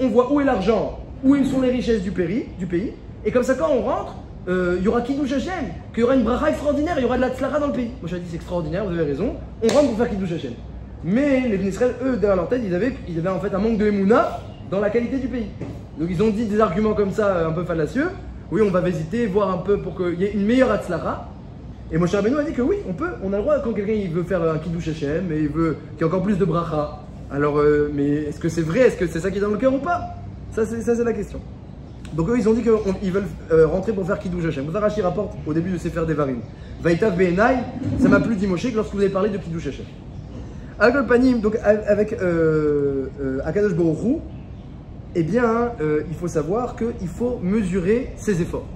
on voit où est l'argent, où sont les richesses du pays, du pays, et comme ça quand on rentre, euh, il y aura Kiddush Hashem, qu'il y aura une bracha extraordinaire, il y aura de la tzlara dans le pays. Moi je dit c'est extraordinaire, vous avez raison, on rentre pour faire Kiddush Hashem. Mais les Israël, eux, derrière leur tête, ils avaient, ils avaient en fait un manque de Emouna dans la qualité du pays. Donc ils ont dit des arguments comme ça, euh, un peu fallacieux. Oui, on va visiter, voir un peu pour qu'il y ait une meilleure Atzlara. Et Moshe Rabbeinu a dit que oui, on peut, on a le droit quand quelqu'un il veut faire un Kiddush Hashem et il veut qu'il y ait encore plus de bracha. Alors, euh, mais est-ce que c'est vrai? Est-ce que c'est ça qui est dans le cœur ou pas? Ça, c'est la question. Donc eux, ils ont dit qu'ils veulent euh, rentrer pour faire Kiddush Hashem. Vous Rashi rapporte au début de Sefer Devarim. Vaïtav Be'enai, ça m'a plu dit Moshe que lorsque vous avez parlé de Kiddush Hashem. Avec donc avec Akadosh Baruch eh bien, euh, il faut savoir qu'il faut mesurer ses efforts.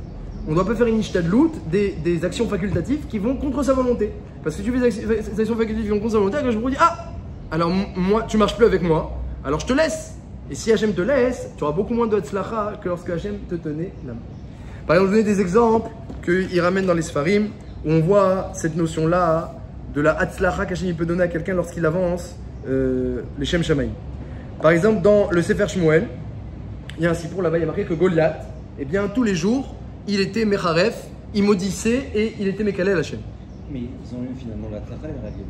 On ne doit pas faire une ishtadlout, des, des actions facultatives qui vont contre sa volonté. Parce que tu fais des actions, facultatives qui vont contre sa volonté, Akadosh Baruch Hu dit Ah Alors moi, tu marches plus avec moi, alors je te laisse. Et si Hachem te laisse, tu auras beaucoup moins de tzlacha que lorsque Hachem te tenait la main. Par exemple, je vais donner des exemples qu'il ramène dans les Sfarim, où on voit cette notion-là de la hatzlacha qu'Hachem peut donner à quelqu'un lorsqu'il avance euh, les Shem Shamaim. Par exemple, dans le Sefer Shmuel, il y a un là-bas, il y a marqué que Goliath, eh bien, tous les jours, il était Mecharef, il maudissait et il était Mekalel Hachem. Mais ils ont eu finalement la tlata, les Meraglim.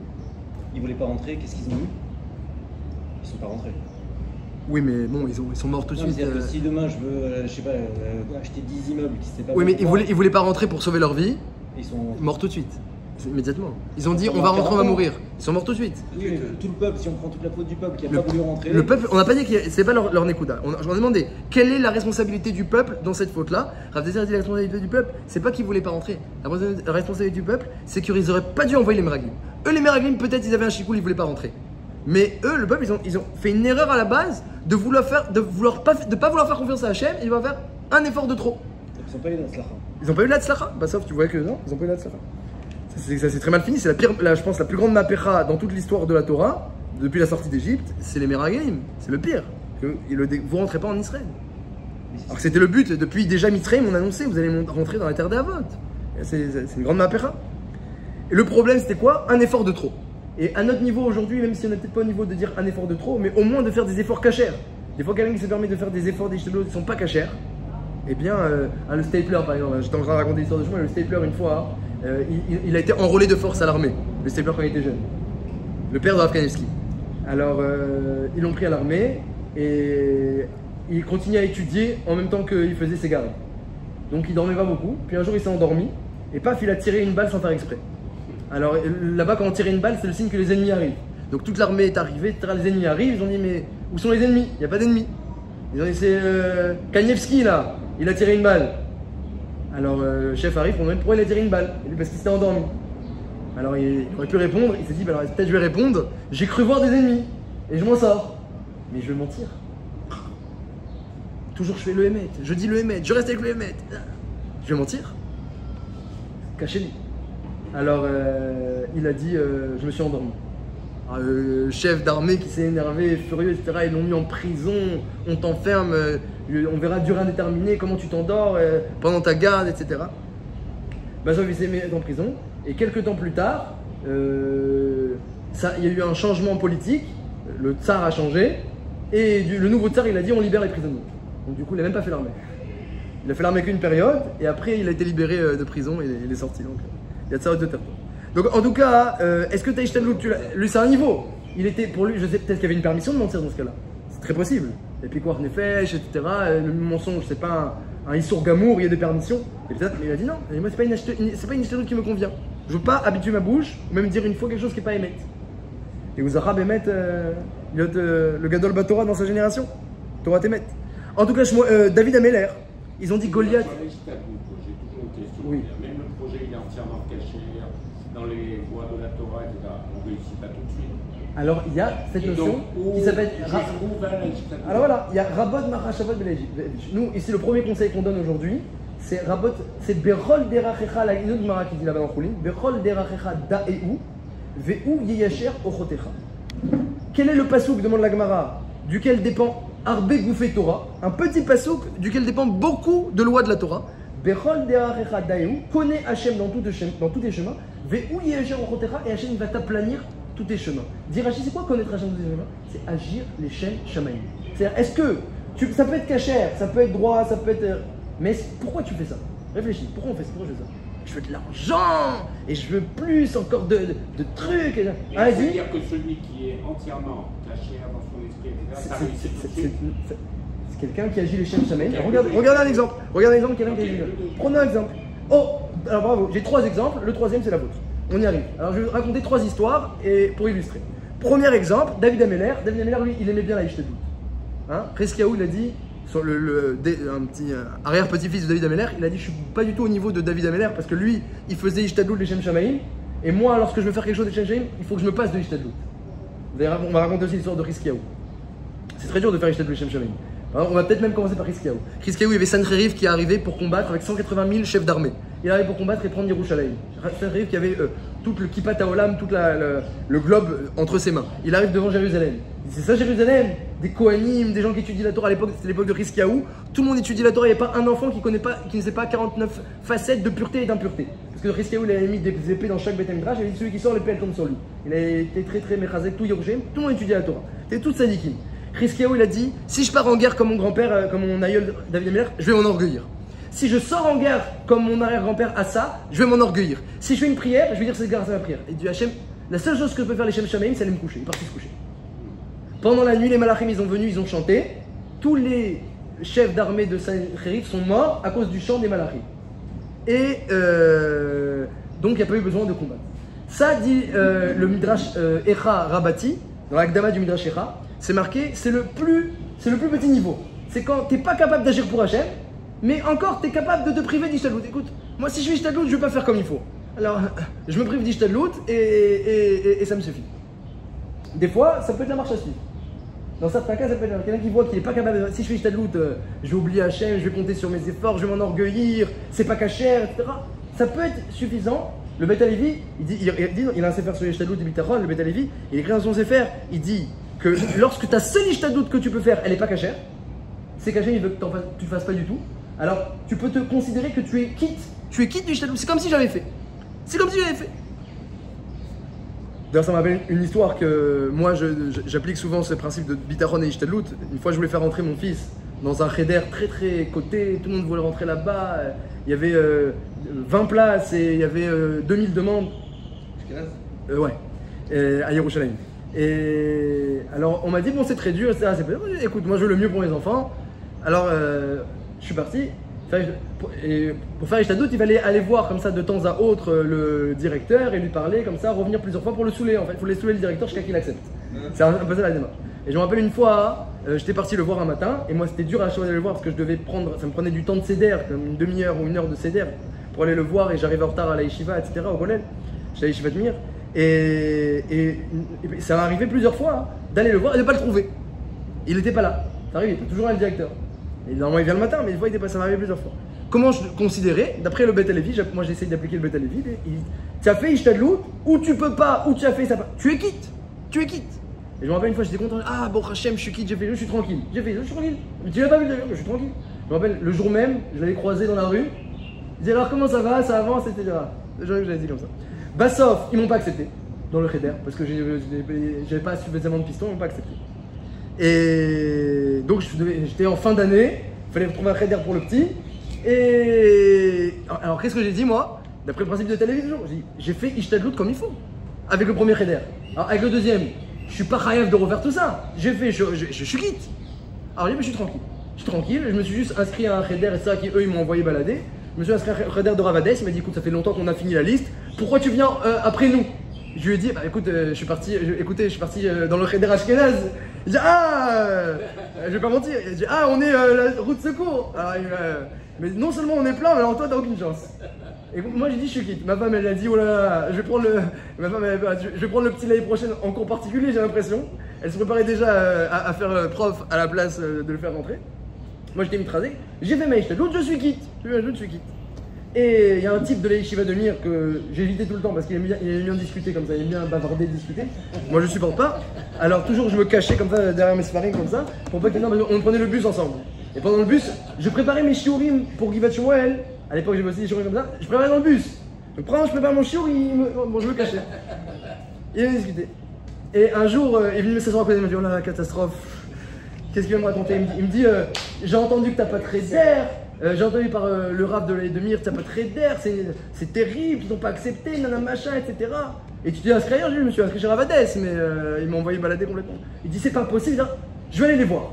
Ils voulaient pas rentrer, qu'est-ce qu'ils ont eu? Ils sont pas rentrés. Oui, mais bon, ils, ont- ils sont morts tout de suite. C'est-à-dire euh. que si demain je veux, euh, je sais pas, euh, acheter 10 immeubles qui s'étaient pas Oui, mais ils voulaient, ils voulaient pas rentrer pour sauver leur vie, Ils sont. morts tout de suite. Immédiatement. Ils ont dit, on va rentrer, on va 40 ans. mourir. Ils sont morts tout de suite. Oui, tout le peuple, si on prend toute la faute du peuple qui a Le- pas voulu rentrer. Le peuple, on n'a pas dit que c'est pas leur, leur Nekuda. On J'en ai demandé quelle est la responsabilité du peuple dans cette faute-là? Rav Dezer a dit la responsabilité du peuple, c'est pas qu'ils voulaient pas rentrer. La responsabilité- la du peuple, c'est qu'ils auraient pas dû envoyer les Meraglim. Eux, les Meraglim, peut-être ils avaient un chicoul, ils voulaient pas rentrer. Mais eux, le peuple, ils ont, ils ont fait une erreur à la base de vouloir faire, de vouloir pas, de pas vouloir faire confiance à Hachem. Ils vont faire un effort de trop. Ils sont pas allés dans ce Ils ont pas eu la tzlacha? Bah sauf tu vois que non, ils ont pas eu la tzlacha. Ça c'est très mal fini. C'est la pire, je pense, la plus grande mapecha dans toute l'histoire de la Torah depuis la sortie d'Égypte. C'est les Meraglim. C'est le pire. Que le vous rentrez pas en Israël. Alors c'était le but. Depuis déjà Mitzrayim, on annonçait vous allez rentrer dans la terre d'Avot. C'est une grande mapecha. Et le problème c'était quoi? Un effort de trop. Et à notre niveau aujourd'hui, même si on n'est peut-être pas au niveau de dire un effort de trop, mais au moins de faire des efforts cachers. Des fois, quelqu'un qui se permet de faire des efforts des qui ne sont pas cachers, eh bien, euh, ah, le stapler par exemple, j'étais en train de raconter l'histoire de chemin, le stapler une fois, euh, il, a été enrôlé de force à l'armée, le stapler quand il était jeune, le père de Afghanistan. Alors, euh, ils l'ont pris à l'armée et il continuait à étudier en même temps qu'il faisait ses gardes. Donc il dormait pas beaucoup, puis un jour il s'est endormi et paf, il a tiré une balle sans faire exprès. Alors là-bas, quand on tire une balle, c'est le signe que les ennemis arrivent. Donc toute l'armée est arrivée, les ennemis arrivent, ils ont dit mais où sont les ennemis? Il n'y a pas d'ennemis. Ils ont dit c'est euh, Kanievski là, il a tiré une balle. Alors euh, le chef arrive, on demande pourquoi il une balle? Parce qu'il s'était endormi. Alors il, aurait pu répondre, il s'est dit bah, alors peut-être je vais répondre, j'ai cru voir des ennemis et je m'en sors. Mais je vais mentir. Toujours je fais le Hémet, je dis le Hémet, je reste avec le Hémet. Je vais mentir. Cachez-lui. Alors euh, il a dit euh, je me suis endormi. Le chef d'armée qui s'est énervé, furieux, etc. Ils l'ont mis en prison, on t'enferme, euh, on verra durée indéterminée comment tu t'endors euh, pendant ta garde, etc. Il s'est mis en prison et quelques temps plus tard, euh, il y a eu un changement politique, le tsar a changé, et le nouveau tsar il a dit on libère les prisonniers. Donc du coup il a même pas fait l'armée. Il a fait l'armée qu'une période, et après il a été libéré euh, de prison et il est sorti. Donc euh, il y a ça de terre. Donc en tout cas, euh, est-ce que l'as- lui c'est un niveau. Il était pour lui, je sais peut-être qu'il y avait une permission de mentir dans ce cas-là. C'est très possible. Et puis quoi, Nefesh, etc. euh, Le mensonge, c'est pas un, un Issour Gamour, il y a des permissions. Et peut-être, mais il a dit non, et moi c'est pas une, c'est pas une Taïchtadlout qui me convient. Je veux pas habituer ma bouche, ou même dire une fois quelque chose qui n'est pas émet. Et vous Arabes émettent euh, il y a de- le Gadol Batora dans sa génération. Torah t'émet. En tout cas, euh, David Ameller, ils ont dit Goliath. Oui. Même le projet, il est entièrement caché dans les voies de la Torah, etc. On ne réussit pas tout de suite. Alors il y a cette Et notion donc, qui s'appelle. Ra- Alors voilà, il y a Rabot Marachavot. Nous, ici, le premier conseil qu'on donne aujourd'hui, c'est Rabot, c'est Berol Derachecha, la une autre Mara qui dit là-bas dans Choulin, Berol Derachecha Da'eu, Ve'u Yeyasher Ochotecha. Quel est le pasouk, demande la Gemara, duquel dépend Arbe Gouffé Torah, un petit pasouk duquel dépend beaucoup de lois de la Torah. Berol Derachecha Da'eu, connais Hachem dans, tous tes chemins, et Hachem va t'aplanir tous tes chemins. Dire Rachid, c'est quoi connaître Hachem dans tous tes chemins? C'est agir les chaînes Shamaïm. C'est-à-dire, est-ce que tu- ça peut être cachère, ça peut être droit, ça peut être. Mais pourquoi tu fais ça? Réfléchis, pourquoi on fait ça? Pourquoi je fais ça? Je veux de l'argent et je veux plus encore de, de, de trucs. et- Mais Allez-y. C'est-à-dire que celui qui est entièrement caché dans son esprit, etc., C'est- c'est- c'est- c'est- c'est- c'est quelqu'un qui agit les chaînes Shamaïm. Ok, Regarde, regarde un exemple. Regarde un exemple, quelqu'un qui agit. Prenons un exemple. Oh, alors bravo, j'ai trois exemples. Le troisième, c'est la vôtre. On y arrive. Alors je vais raconter trois histoires et pour illustrer. Premier exemple, David Ameller. David Ameller, lui, il aimait bien la Ishtadlout. Hein? Il a dit, sur le, un petit euh, arrière-petit-fils de David Ameller, il a dit Je suis pas du tout au niveau de David Ameller parce que lui, il faisait Ishtadlout les Shem Shamaïm. Et moi, lorsque je veux faire quelque chose de Shem Shamaïm, il faut que je me passe de Ishtadlout. On va raconter aussi l'histoire de Reskiaou. C'est très dur de faire Ishtadlout les Shem Shamaïm. Alors, on va peut-être même commencer par Reskiaou. Reskiaou, il y avait Sancheriv qui est arrivé pour combattre avec 180 000 chefs d'armée. Il est arrivé pour combattre et prendre Yerushalayim. Sancheriv qui avait euh, tout le Kippat Haolam, tout le, globe euh, entre ses mains. Il arrive devant Jérusalem. C'est ça Jérusalem? Des Kohanim, des gens qui étudient la Torah à l'époque, c'était l'époque de Riskiaou. Tout le monde étudie la Torah, il n'y a pas un enfant qui, connaît pas, qui ne sait pas 49 facettes de pureté et d'impureté. Parce que Riskiaou, il avait mis des épées dans chaque Beth Midrash, il celui qui sort l'épée, elle tombe sur lui. Il a été très très méchazek, tout Yerushalayim, tout le monde étudie la Torah. C'était tout sadikim. Riskiaou, il a dit si je pars en guerre comme mon grand-père, euh, comme mon aïeul David je vais m'enorgueillir. Si je sors en guerre comme mon arrière-grand-père Assa, je vais m'enorgueillir. Si je fais une prière, je vais dire c'est grâce à ma prière. Et du Hachem, la seule chose que peut faire les Shem Shamaim, c'est aller me coucher. Il est parti se coucher. Pendant la nuit, les Malachim, ils ont venu, ils ont chanté. Tous les chefs d'armée de Sancheriv sont morts à cause du chant des Malachim. Et euh, donc, il n'y a pas eu besoin de combattre. Ça dit euh, le Midrash euh, Echa Rabati, dans l'Akdama du Midrash Echa, c'est marqué, c'est le plus, le plus petit niveau. C'est quand tu n'es pas capable d'agir pour Hachem, mais encore tu es capable de te priver d'Ishtadlout. Écoute, moi si je fais Ishtadlout, je ne vais pas faire comme il faut. Alors, <laughs> je me prive d'Ishtadlout et, et, et- et ça me suffit. Des fois, ça peut être la marche à suivre. Dans certains cas, ça peut être quelqu'un qui voit qu'il n'est pas capable de. Si je fais Ishtadlout, euh, je vais oublier Hachem, je vais compter sur mes efforts, je vais m'enorgueillir, c'est pas cachère, etc. Ça peut être suffisant. Le Bet Alevi, il dit, il, a un sefer sur Ishtadlout du Bitachon, le Bet Alevi, il écrit dans son sefer, il dit que lorsque ta seule Ishtadlout que tu peux faire, elle n'est pas cachère, c'est qu'Hachem il veut que tu ne fasses pas du tout. Alors, tu peux te considérer que tu es quitte. Tu es quitte du Ishtadlout. C'est comme si j'avais fait. C'est comme si j'avais fait. D'ailleurs, ça me rappelle une histoire que moi, j'applique souvent ce principe de Bitachon et Ishtadlout. Une fois, je voulais faire rentrer mon fils dans un cheder très très coté, tout le monde voulait rentrer là-bas. Il y avait euh, 20 places et il y avait euh, 2000 demandes. Euh, ouais, euh, à Yerushalayim. Et alors, on m'a dit, bon, c'est très dur, etc. Écoute, moi, je veux le mieux pour mes enfants. Alors, euh, je suis parti. Pour- Et pour faire Ishtadlout, il fallait aller voir comme ça de temps à autre euh, le directeur et lui parler comme ça, revenir plusieurs fois pour le saouler. En fait, il faut les saouler le directeur jusqu'à qu'il accepte. C'est un, peu ça la démarche. Et je me rappelle une fois, euh, j'étais parti le voir un matin, et moi c'était dur à fois d'aller le voir parce que je devais prendre, ça me prenait du temps de céder, comme une demi-heure ou une heure de céder pour aller le voir, et j'arrivais en retard à la yeshiva, etc. au Golel. J'étais à Yeshiva de Mir. Et, et, et ça m'est arrivé plusieurs fois hein, d'aller le voir et de ne pas le trouver. Il n'était pas là. Ça arrive, il était toujours là le directeur. Et normalement il vient le matin, mais des fois il ça m'est arrivé plusieurs fois. Comment je considérais, d'après le Bet moi j'essaye d'appliquer le Bet tu as fait Ishtadlout, ou tu peux pas, ou tu as fait ça, tu es quitte, tu es quitte. Et je me rappelle une fois, j'étais content, ah bon Hachem, je suis quitte, j'ai fait, je suis tranquille, j'ai fait, je suis tranquille. Mais tu l'as pas vu d'ailleurs, je suis tranquille. Je me rappelle, le jour même, je l'avais croisé dans la rue, il disait alors comment ça va, ça avance, etc. Le jour que je l'avais dit comme ça. Bassoff, ils m'ont pas accepté dans le Kheder parce que j'avais pas suffisamment de pistons, ils m'ont pas accepté. Et donc j'étais en fin d'année, il fallait trouver un Kheder pour le petit. Et alors qu'est-ce que j'ai dit moi? D'après le principe de télévision, j'ai fait Ishtadlout comme il faut. Avec le premier Kheder. Alors avec le deuxième, je suis pas rêve de refaire tout ça. J'ai fait, je, suis quitte. Alors je suis tranquille. Je suis tranquille, je me suis juste inscrit à un Kheder et ça qui eux ils m'ont envoyé balader. Je me suis inscrit à un Kheder de Ravades, il m'a dit écoute ça fait longtemps qu'on a fini la liste, pourquoi tu viens euh, après nous? Je lui ai dit bah écoute euh, je suis parti, je- écoutez je suis parti euh, dans le Kheder Ashkenaz. Il dit ah euh, je vais pas mentir, il dit ah on est euh, la route secours. M'a- mais non seulement on est plein mais alors toi t'as aucune chance. Et moi j'ai dit je suis quitte. Ma femme elle a dit oh là je vais prendre le, ma femme, elle- je je vais prendre le petit l'année prochaine en cours particulier j'ai l'impression. Elle se préparait déjà euh, à, faire euh, prof à la place euh, de le faire rentrer. Moi j'étais mitrasé, j'ai fait ma Ishtadlout, je suis quitte. Je suis quitte. Et il y a un type de l'Aïshiva de Mir que évité tout le temps parce qu'il aime, bien- il discuter comme ça, il aime bien bavarder, discuter. Moi je supporte pas. Alors toujours je me cachais comme ça derrière mes sparring comme ça pour pas qu'il non, on prenait le bus ensemble. Et pendant le bus, je préparais mes shiurim pour Givat Shmuel. À l'époque j'ai aussi des shiurim comme ça, je préparais dans le bus. Pendant que je prépare mon shiurim, bon je me cachais. Et on discutait. Et un jour, euh, il venu me s'asseoir à côté, il m'a dit Oh là, catastrophe. Qu'est-ce qu'il va me raconter? Il me dit, il euh, J'ai entendu que t'as pas de d'air. Euh, J'ai entendu par euh, le rap de, de Mir pas de d'air. C'est terrible, ils n'ont pas accepté, nanana machin, etc. Et tu t'es inscrit ailleurs Je dis, me suis inscrit chez Ravades, mais euh, il m'a envoyé balader complètement. Il dit C'est pas possible. Dit, Je vais aller les voir.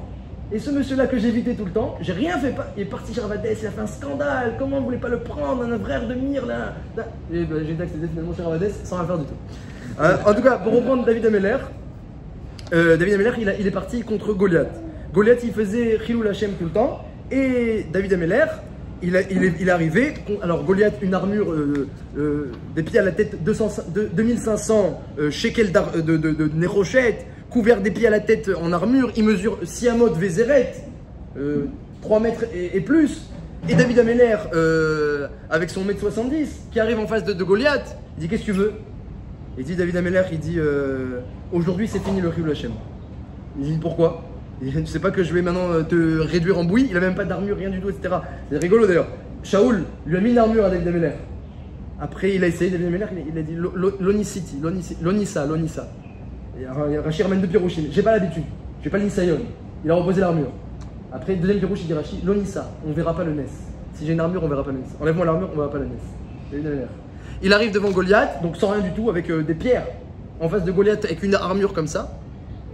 Et ce monsieur-là que j'évitais tout le temps, j'ai rien fait. Il est parti chez Ravades, il a fait un scandale. Comment vous voulez pas le prendre Un frère de Mir là. Et ben, j'ai accepté finalement chez Ravades sans rien faire du tout. En tout cas, pour reprendre David Ameller, David Ameller, il, est parti contre Goliath. Goliath, il faisait Chilou Lachem tout le temps. Et David Ameller, il, est, arrivé. Alors, Goliath, une armure euh, euh, des pieds à la tête, 200 de- 2500 euh, shekels d'ar- de, nérochette, couvert des pieds à la tête en armure. Il mesure Siamot Vézéret, euh, 3 mètres et, plus. Et David Ameller, euh, avec son mètre 70, qui arrive en face de, Goliath, il dit Qu'est-ce que tu veux? Il dit David Ameller, il dit euh, aujourd'hui c'est fini le Rio Lachem. Il dit pourquoi? Tu sais pas que je vais maintenant euh, te réduire en bouillie, il a même pas d'armure, rien du tout, etc. C'est rigolo d'ailleurs. Shaoul lui a mis une armure à David Ameller. Après il a essayé, David Ameller, il a, dit Lo- Lo- Lonicity, Lonici- Lonissa, Lonissa. A Rachid ramène deux Pirouchim. J'ai pas l'habitude, j'ai pas l'Insayon. Il a reposé l'armure. Après, deuxième Pirouche, il dit Rachid, Lonissa, on verra pas le Nes. Si j'ai une armure, on verra pas le Nes. Enlève-moi l'armure, on verra pas le Nes. Il arrive devant Goliath, donc sans rien du tout, avec euh, des pierres. En face de Goliath, avec une armure comme ça.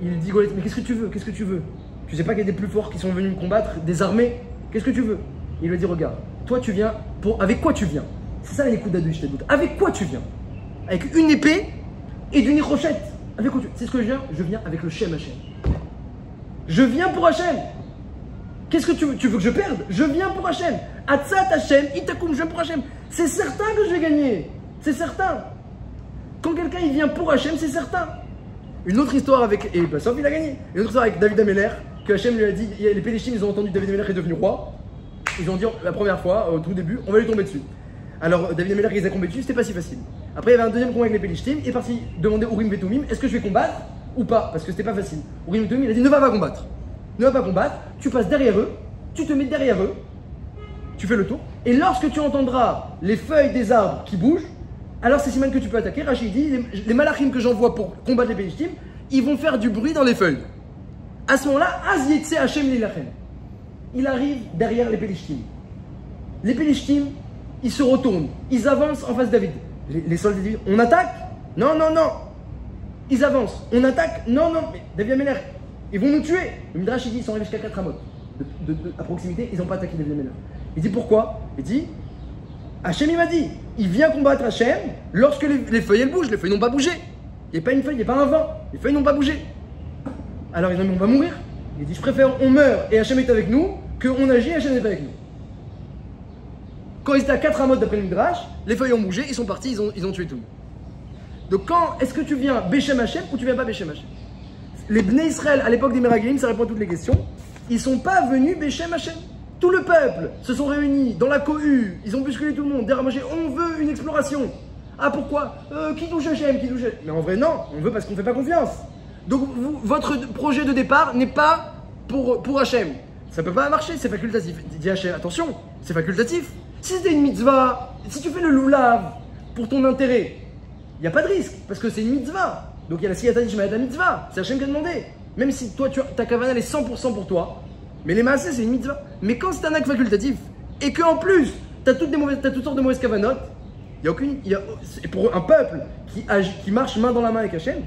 Il dit Goliath, mais qu'est-ce que tu veux Qu'est-ce que tu veux? Tu sais pas qu'il y a des plus forts qui sont venus me combattre, des armées Qu'est-ce que tu veux? Il lui dit Regarde, toi tu viens, pour... avec quoi tu viens? C'est ça les coups d'adou, je te doute. Avec quoi tu viens? Avec une épée et d'une rochette. Avec quoi tu C'est ce que je viens? Je viens avec le Shem Hachem. Je viens pour Hachem. Qu'est-ce que tu veux? Tu veux que je perde? Je viens pour Hachem. Atzat Hachem, Itakum, je viens pour Hachem. C'est certain que je vais gagner. C'est certain. Quand quelqu'un il vient pour Hachem, c'est certain. Une autre histoire avec. Et sauf il a gagné. Une autre histoire avec David Ameller, que Hachem lui a dit les Péléchim, ils ont entendu David Ameller est devenu roi. Ils ont dit la première fois, au tout début, on va lui tomber dessus. Alors David Ameller, il les a combattus dessus, c'était pas si facile. Après, il y avait un deuxième combat avec les Péléchim, il est parti demander Urim Vetumim est-ce que je vais combattre ou pas? Parce que c'était pas facile. Urim Vetumim, il a dit ne va pas combattre. Ne va pas combattre, tu passes derrière eux, tu te mets derrière eux, tu fais le tour, et lorsque tu entendras les feuilles des arbres qui bougent, alors c'est Siman que tu peux attaquer. Rachid dit les, les malachim que j'envoie pour combattre les Péléchim, ils vont faire du bruit dans les feuilles. À ce moment-là. Il arrive derrière les Péléchim. Les Péléchim, ils se retournent, ils avancent en face de David. Les, soldats disent On attaque? Non, non, non. Ils avancent. On attaque? Non, non. Mais David Ameller, ils vont nous tuer. Le Midrash, il dit Ils sont arrivés jusqu'à 4 amot. De, à proximité, ils n'ont pas attaqué David Ameller. Il dit Pourquoi? Il dit Hachem, il m'a dit Il vient combattre Hachem lorsque les, les feuilles, elles bougent. Les feuilles n'ont pas bougé. Il n'y a pas une feuille, il n'y a pas un vent. Les feuilles n'ont pas bougé. Alors ont dit On va mourir. Il dit Je préfère on meurt et Hachem est avec nous qu'on agit et Hachem n'est pas avec nous. Quand ils étaient à 4 amotes d'après le Midrash, les feuilles ont bougé, ils sont partis, ils ont, ils ont tué tout. le monde. Donc quand est-ce que tu viens Béchem Hachem ou tu viens pas Béchem Hachem? Les Bnei Israël, à l'époque des Meraglim, ça répond à toutes les questions, ils sont pas venus Béchem Hachem. Tout le peuple se sont réunis dans la cohue, ils ont bousculé tout le monde, derrière on veut une exploration. Ah pourquoi? Euh, Qui touche Hachem? Qui touche Mais en vrai non, on veut parce qu'on fait pas confiance. Donc votre projet de départ n'est pas pour, pour Hachem. Ça peut pas marcher, c'est facultatif. Dis Hachem, attention, c'est facultatif. Si c'était une mitzvah, si tu fais le loulav pour ton intérêt, il n'y a pas de risque, parce que c'est une mitzvah. Donc il y a la siyata de la mitzvah, c'est Hachem qui a demandé. Même si toi, tu, ta kavana, elle est 100% pour toi, mais les maasés, c'est une mitzvah. Mais quand c'est un acte facultatif, et qu'en plus, tu as, toutes toutes sortes de mauvaises kavanotes, il y a aucune. Y a, pour un peuple qui, qui marche main dans la main avec Hachem,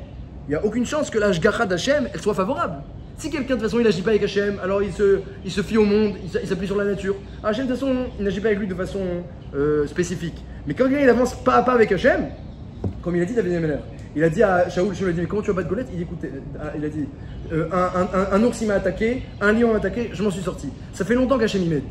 il n'y a aucune chance que la Hashgacha d'Hachem, elle soit favorable. Si quelqu'un de toute façon il n'agit pas avec Hachem, alors il se, il se fie au monde, il s'appuie sur la nature. Hachem de toute façon, il n'agit pas avec lui de façon euh, spécifique. Mais quand quelqu'un il avance pas à pas avec Hachem, comme il a dit David Emeler, il a dit à Shaoul, Shaoul a dit mais comment tu vas battre écoute, euh, il a dit euh, un, un- un- ours il m'a attaqué, un lion m'a attaqué, je m'en suis sorti. Ça fait longtemps qu'Hachem il m'aide,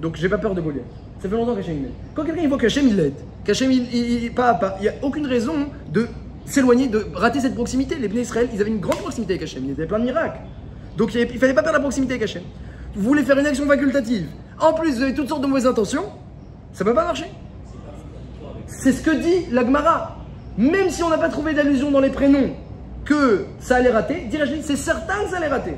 donc j'ai pas peur de Goliath. Ça fait longtemps qu'Hachem il m'aide. Quand quelqu'un il voit qu'Hachem il l'aide, qu'Hachem il, il- il- pas à pas, il n'y a aucune raison de s'éloigner, de rater cette proximité. Les Béné Israël, ils avaient une grande proximité avec Hachem, ils avaient plein de miracles. Donc il ne fallait pas perdre la proximité avec Hachem. Vous voulez faire une action facultative, en plus vous avez toutes sortes de mauvaises intentions, ça peut pas marcher. C'est ce que dit l'Agmara. Même si on n'a pas trouvé d'allusion dans les prénoms que ça allait rater, dit c'est certain que ça allait rater.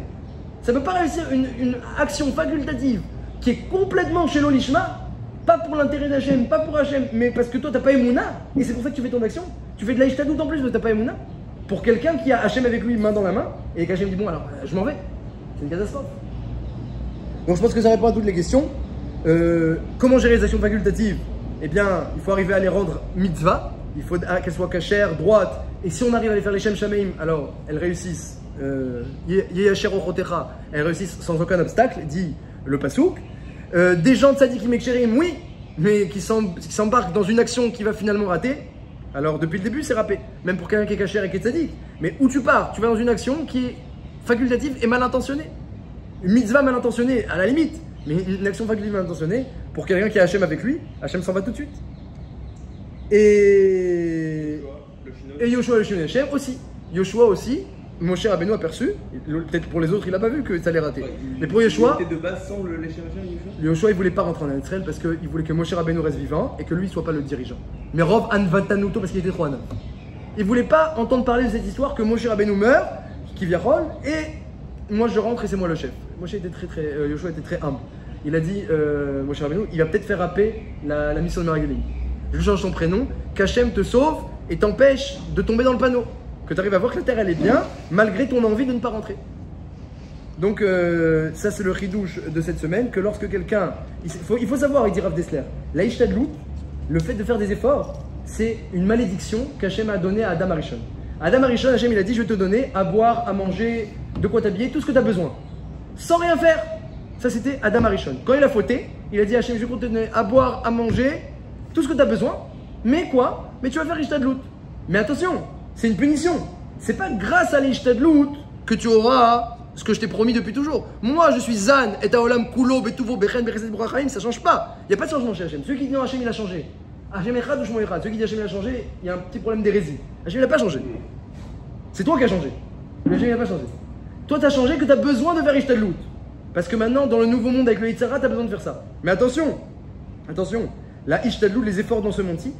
Ça ne peut pas réussir une, une action facultative qui est complètement chez l'Olishma, pas pour l'intérêt d'Hachem, pas pour Hachem, mais parce que toi, tu n'as pas Emouna, et c'est pour ça que tu fais ton action. Tu fais de l'Aïshtadout en plus, mais tu n'as pas Emouna. Pour quelqu'un qui a Hachem avec lui, main dans la main, et qu'Hachem dit, bon, alors, euh, je m'en vais. C'est une catastrophe. Donc je pense que ça répond à toutes les questions. Euh, comment gérer les actions facultatives? Eh bien, il faut arriver à les rendre mitzvah. Il faut ah, qu'elles soient cachères, droites. Et si on arrive à les faire les shem shameim, alors elles réussissent. Euh, elles réussissent sans aucun obstacle, dit le pasouk. Euh, des gens de sadikim ekcherim, oui, mais qui s'embarquent dans une action qui va finalement rater. Alors depuis le début, c'est râpé. Même pour quelqu'un qui est caché et qui est sadique. Mais où tu pars? Tu vas dans une action qui est facultative et mal intentionnée une mitzvah mal intentionnée, à la limite, mais une action facultative mal intentionnée, pour quelqu'un qui a Hachem avec lui, Hachem s'en va tout de suite. Et. Et Yoshua le Hachem aussi. Yoshua aussi, Moshe Rabbeinu a perçu, peut-être pour les autres il a pas vu que ça allait rater. Mais pour Yoshua, Il était de base sans le lécher Yoshua il voulait pas rentrer en Israël parce qu'il voulait que Moshe Rabbeinu reste vivant et que lui soit pas le dirigeant. Mais Rov Anvatanuto parce qu'il était trop anneau. Il voulait pas entendre parler de cette histoire que Moshe Rabbeinu meurt, qui vient et moi je rentre et c'est moi le chef. Moshe était très très, euh, Yoshua était très humble. Il a dit, euh, Moshe Rabbeinu, il va peut-être faire rapper la, la mission de Meragelim. Je change son prénom, qu'Hachem te sauve et t'empêche de tomber dans le panneau. Que tu arrives à voir que la terre elle est bien, malgré ton envie de ne pas rentrer. Donc euh, ça c'est le ridouche de cette semaine, que lorsque quelqu'un... Il faut, il faut savoir, il dit Rav Dessler, la Ishtadlout, le fait de faire des efforts, c'est une malédiction qu'Hachem a donnée à Adam Arishon. Adam Arishon, Hachem il a dit, je vais te donner à boire, à manger, de quoi t'habiller, tout ce que tu as besoin. Sans rien faire. Ça c'était Adam Arishon. Quand il a fauté, il a dit Hachem, je vais te donner à boire, à manger, tout ce que tu as besoin. Mais quoi? Mais tu vas faire Ishtadlout. Mais attention, c'est une punition. C'est pas grâce à l'Ishtadlout que tu auras ce que je t'ai promis depuis toujours. Moi, je suis Zan, et Olam Kulo, Betuvo, Bechen, Bereset, Burachaim, ça change pas. Il n'y a pas de changement chez Hachem. Celui qui dit non, Hachem, il a changé. Hachem Echad ou Shmo Echad. Celui qui dit Hachem, il a changé, il y a un petit problème d'hérésie. Hachem, il n'a pas changé. C'est toi qui as changé. Hachem, il n'a pas changé. Toi, tu as changé que tu as besoin de faire Ishtadlout. Parce que maintenant, dans le nouveau monde avec le Yitzhara, tu as besoin de faire ça. Mais attention, attention, la Ishtadlout, les efforts dans ce monde-ci,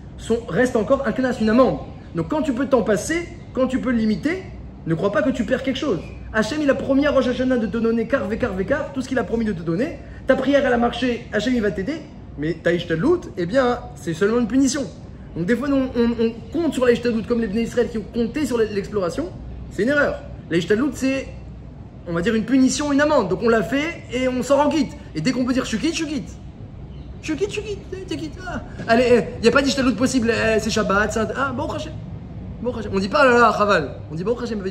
restent encore un knas, une amende. Donc quand tu peux t'en passer, quand tu peux limiter, ne crois pas que tu perds quelque chose. Hachem, il a promis à Rosh Hashanah de te donner car, vécar, vécar, tout ce qu'il a promis de te donner. Ta prière, elle a marché, Hachem, il va t'aider. Mais ta Ishtadlout, eh bien, c'est seulement une punition. Donc des fois, on, compte sur la comme les Bnei Israël qui ont compté sur l'exploration. C'est une erreur. La Ishtadlout, c'est, on va dire, une punition, une amende. Donc on l'a fait et on s'en rend quitte. Et dès qu'on peut dire je suis quitte, je suis quitte. Je quitte, je quitte, quitte. Ah. Allez, il n'y a pas d'Ishtadlout possible, eh, c'est Shabbat, c'est Ah, bon, Hachem. Bon, Hachem. On dit pas, ah là là, Chaval. On dit, bon, Hachem,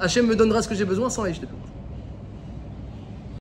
Hachem me donnera ce que j'ai besoin sans la Ishtadlout.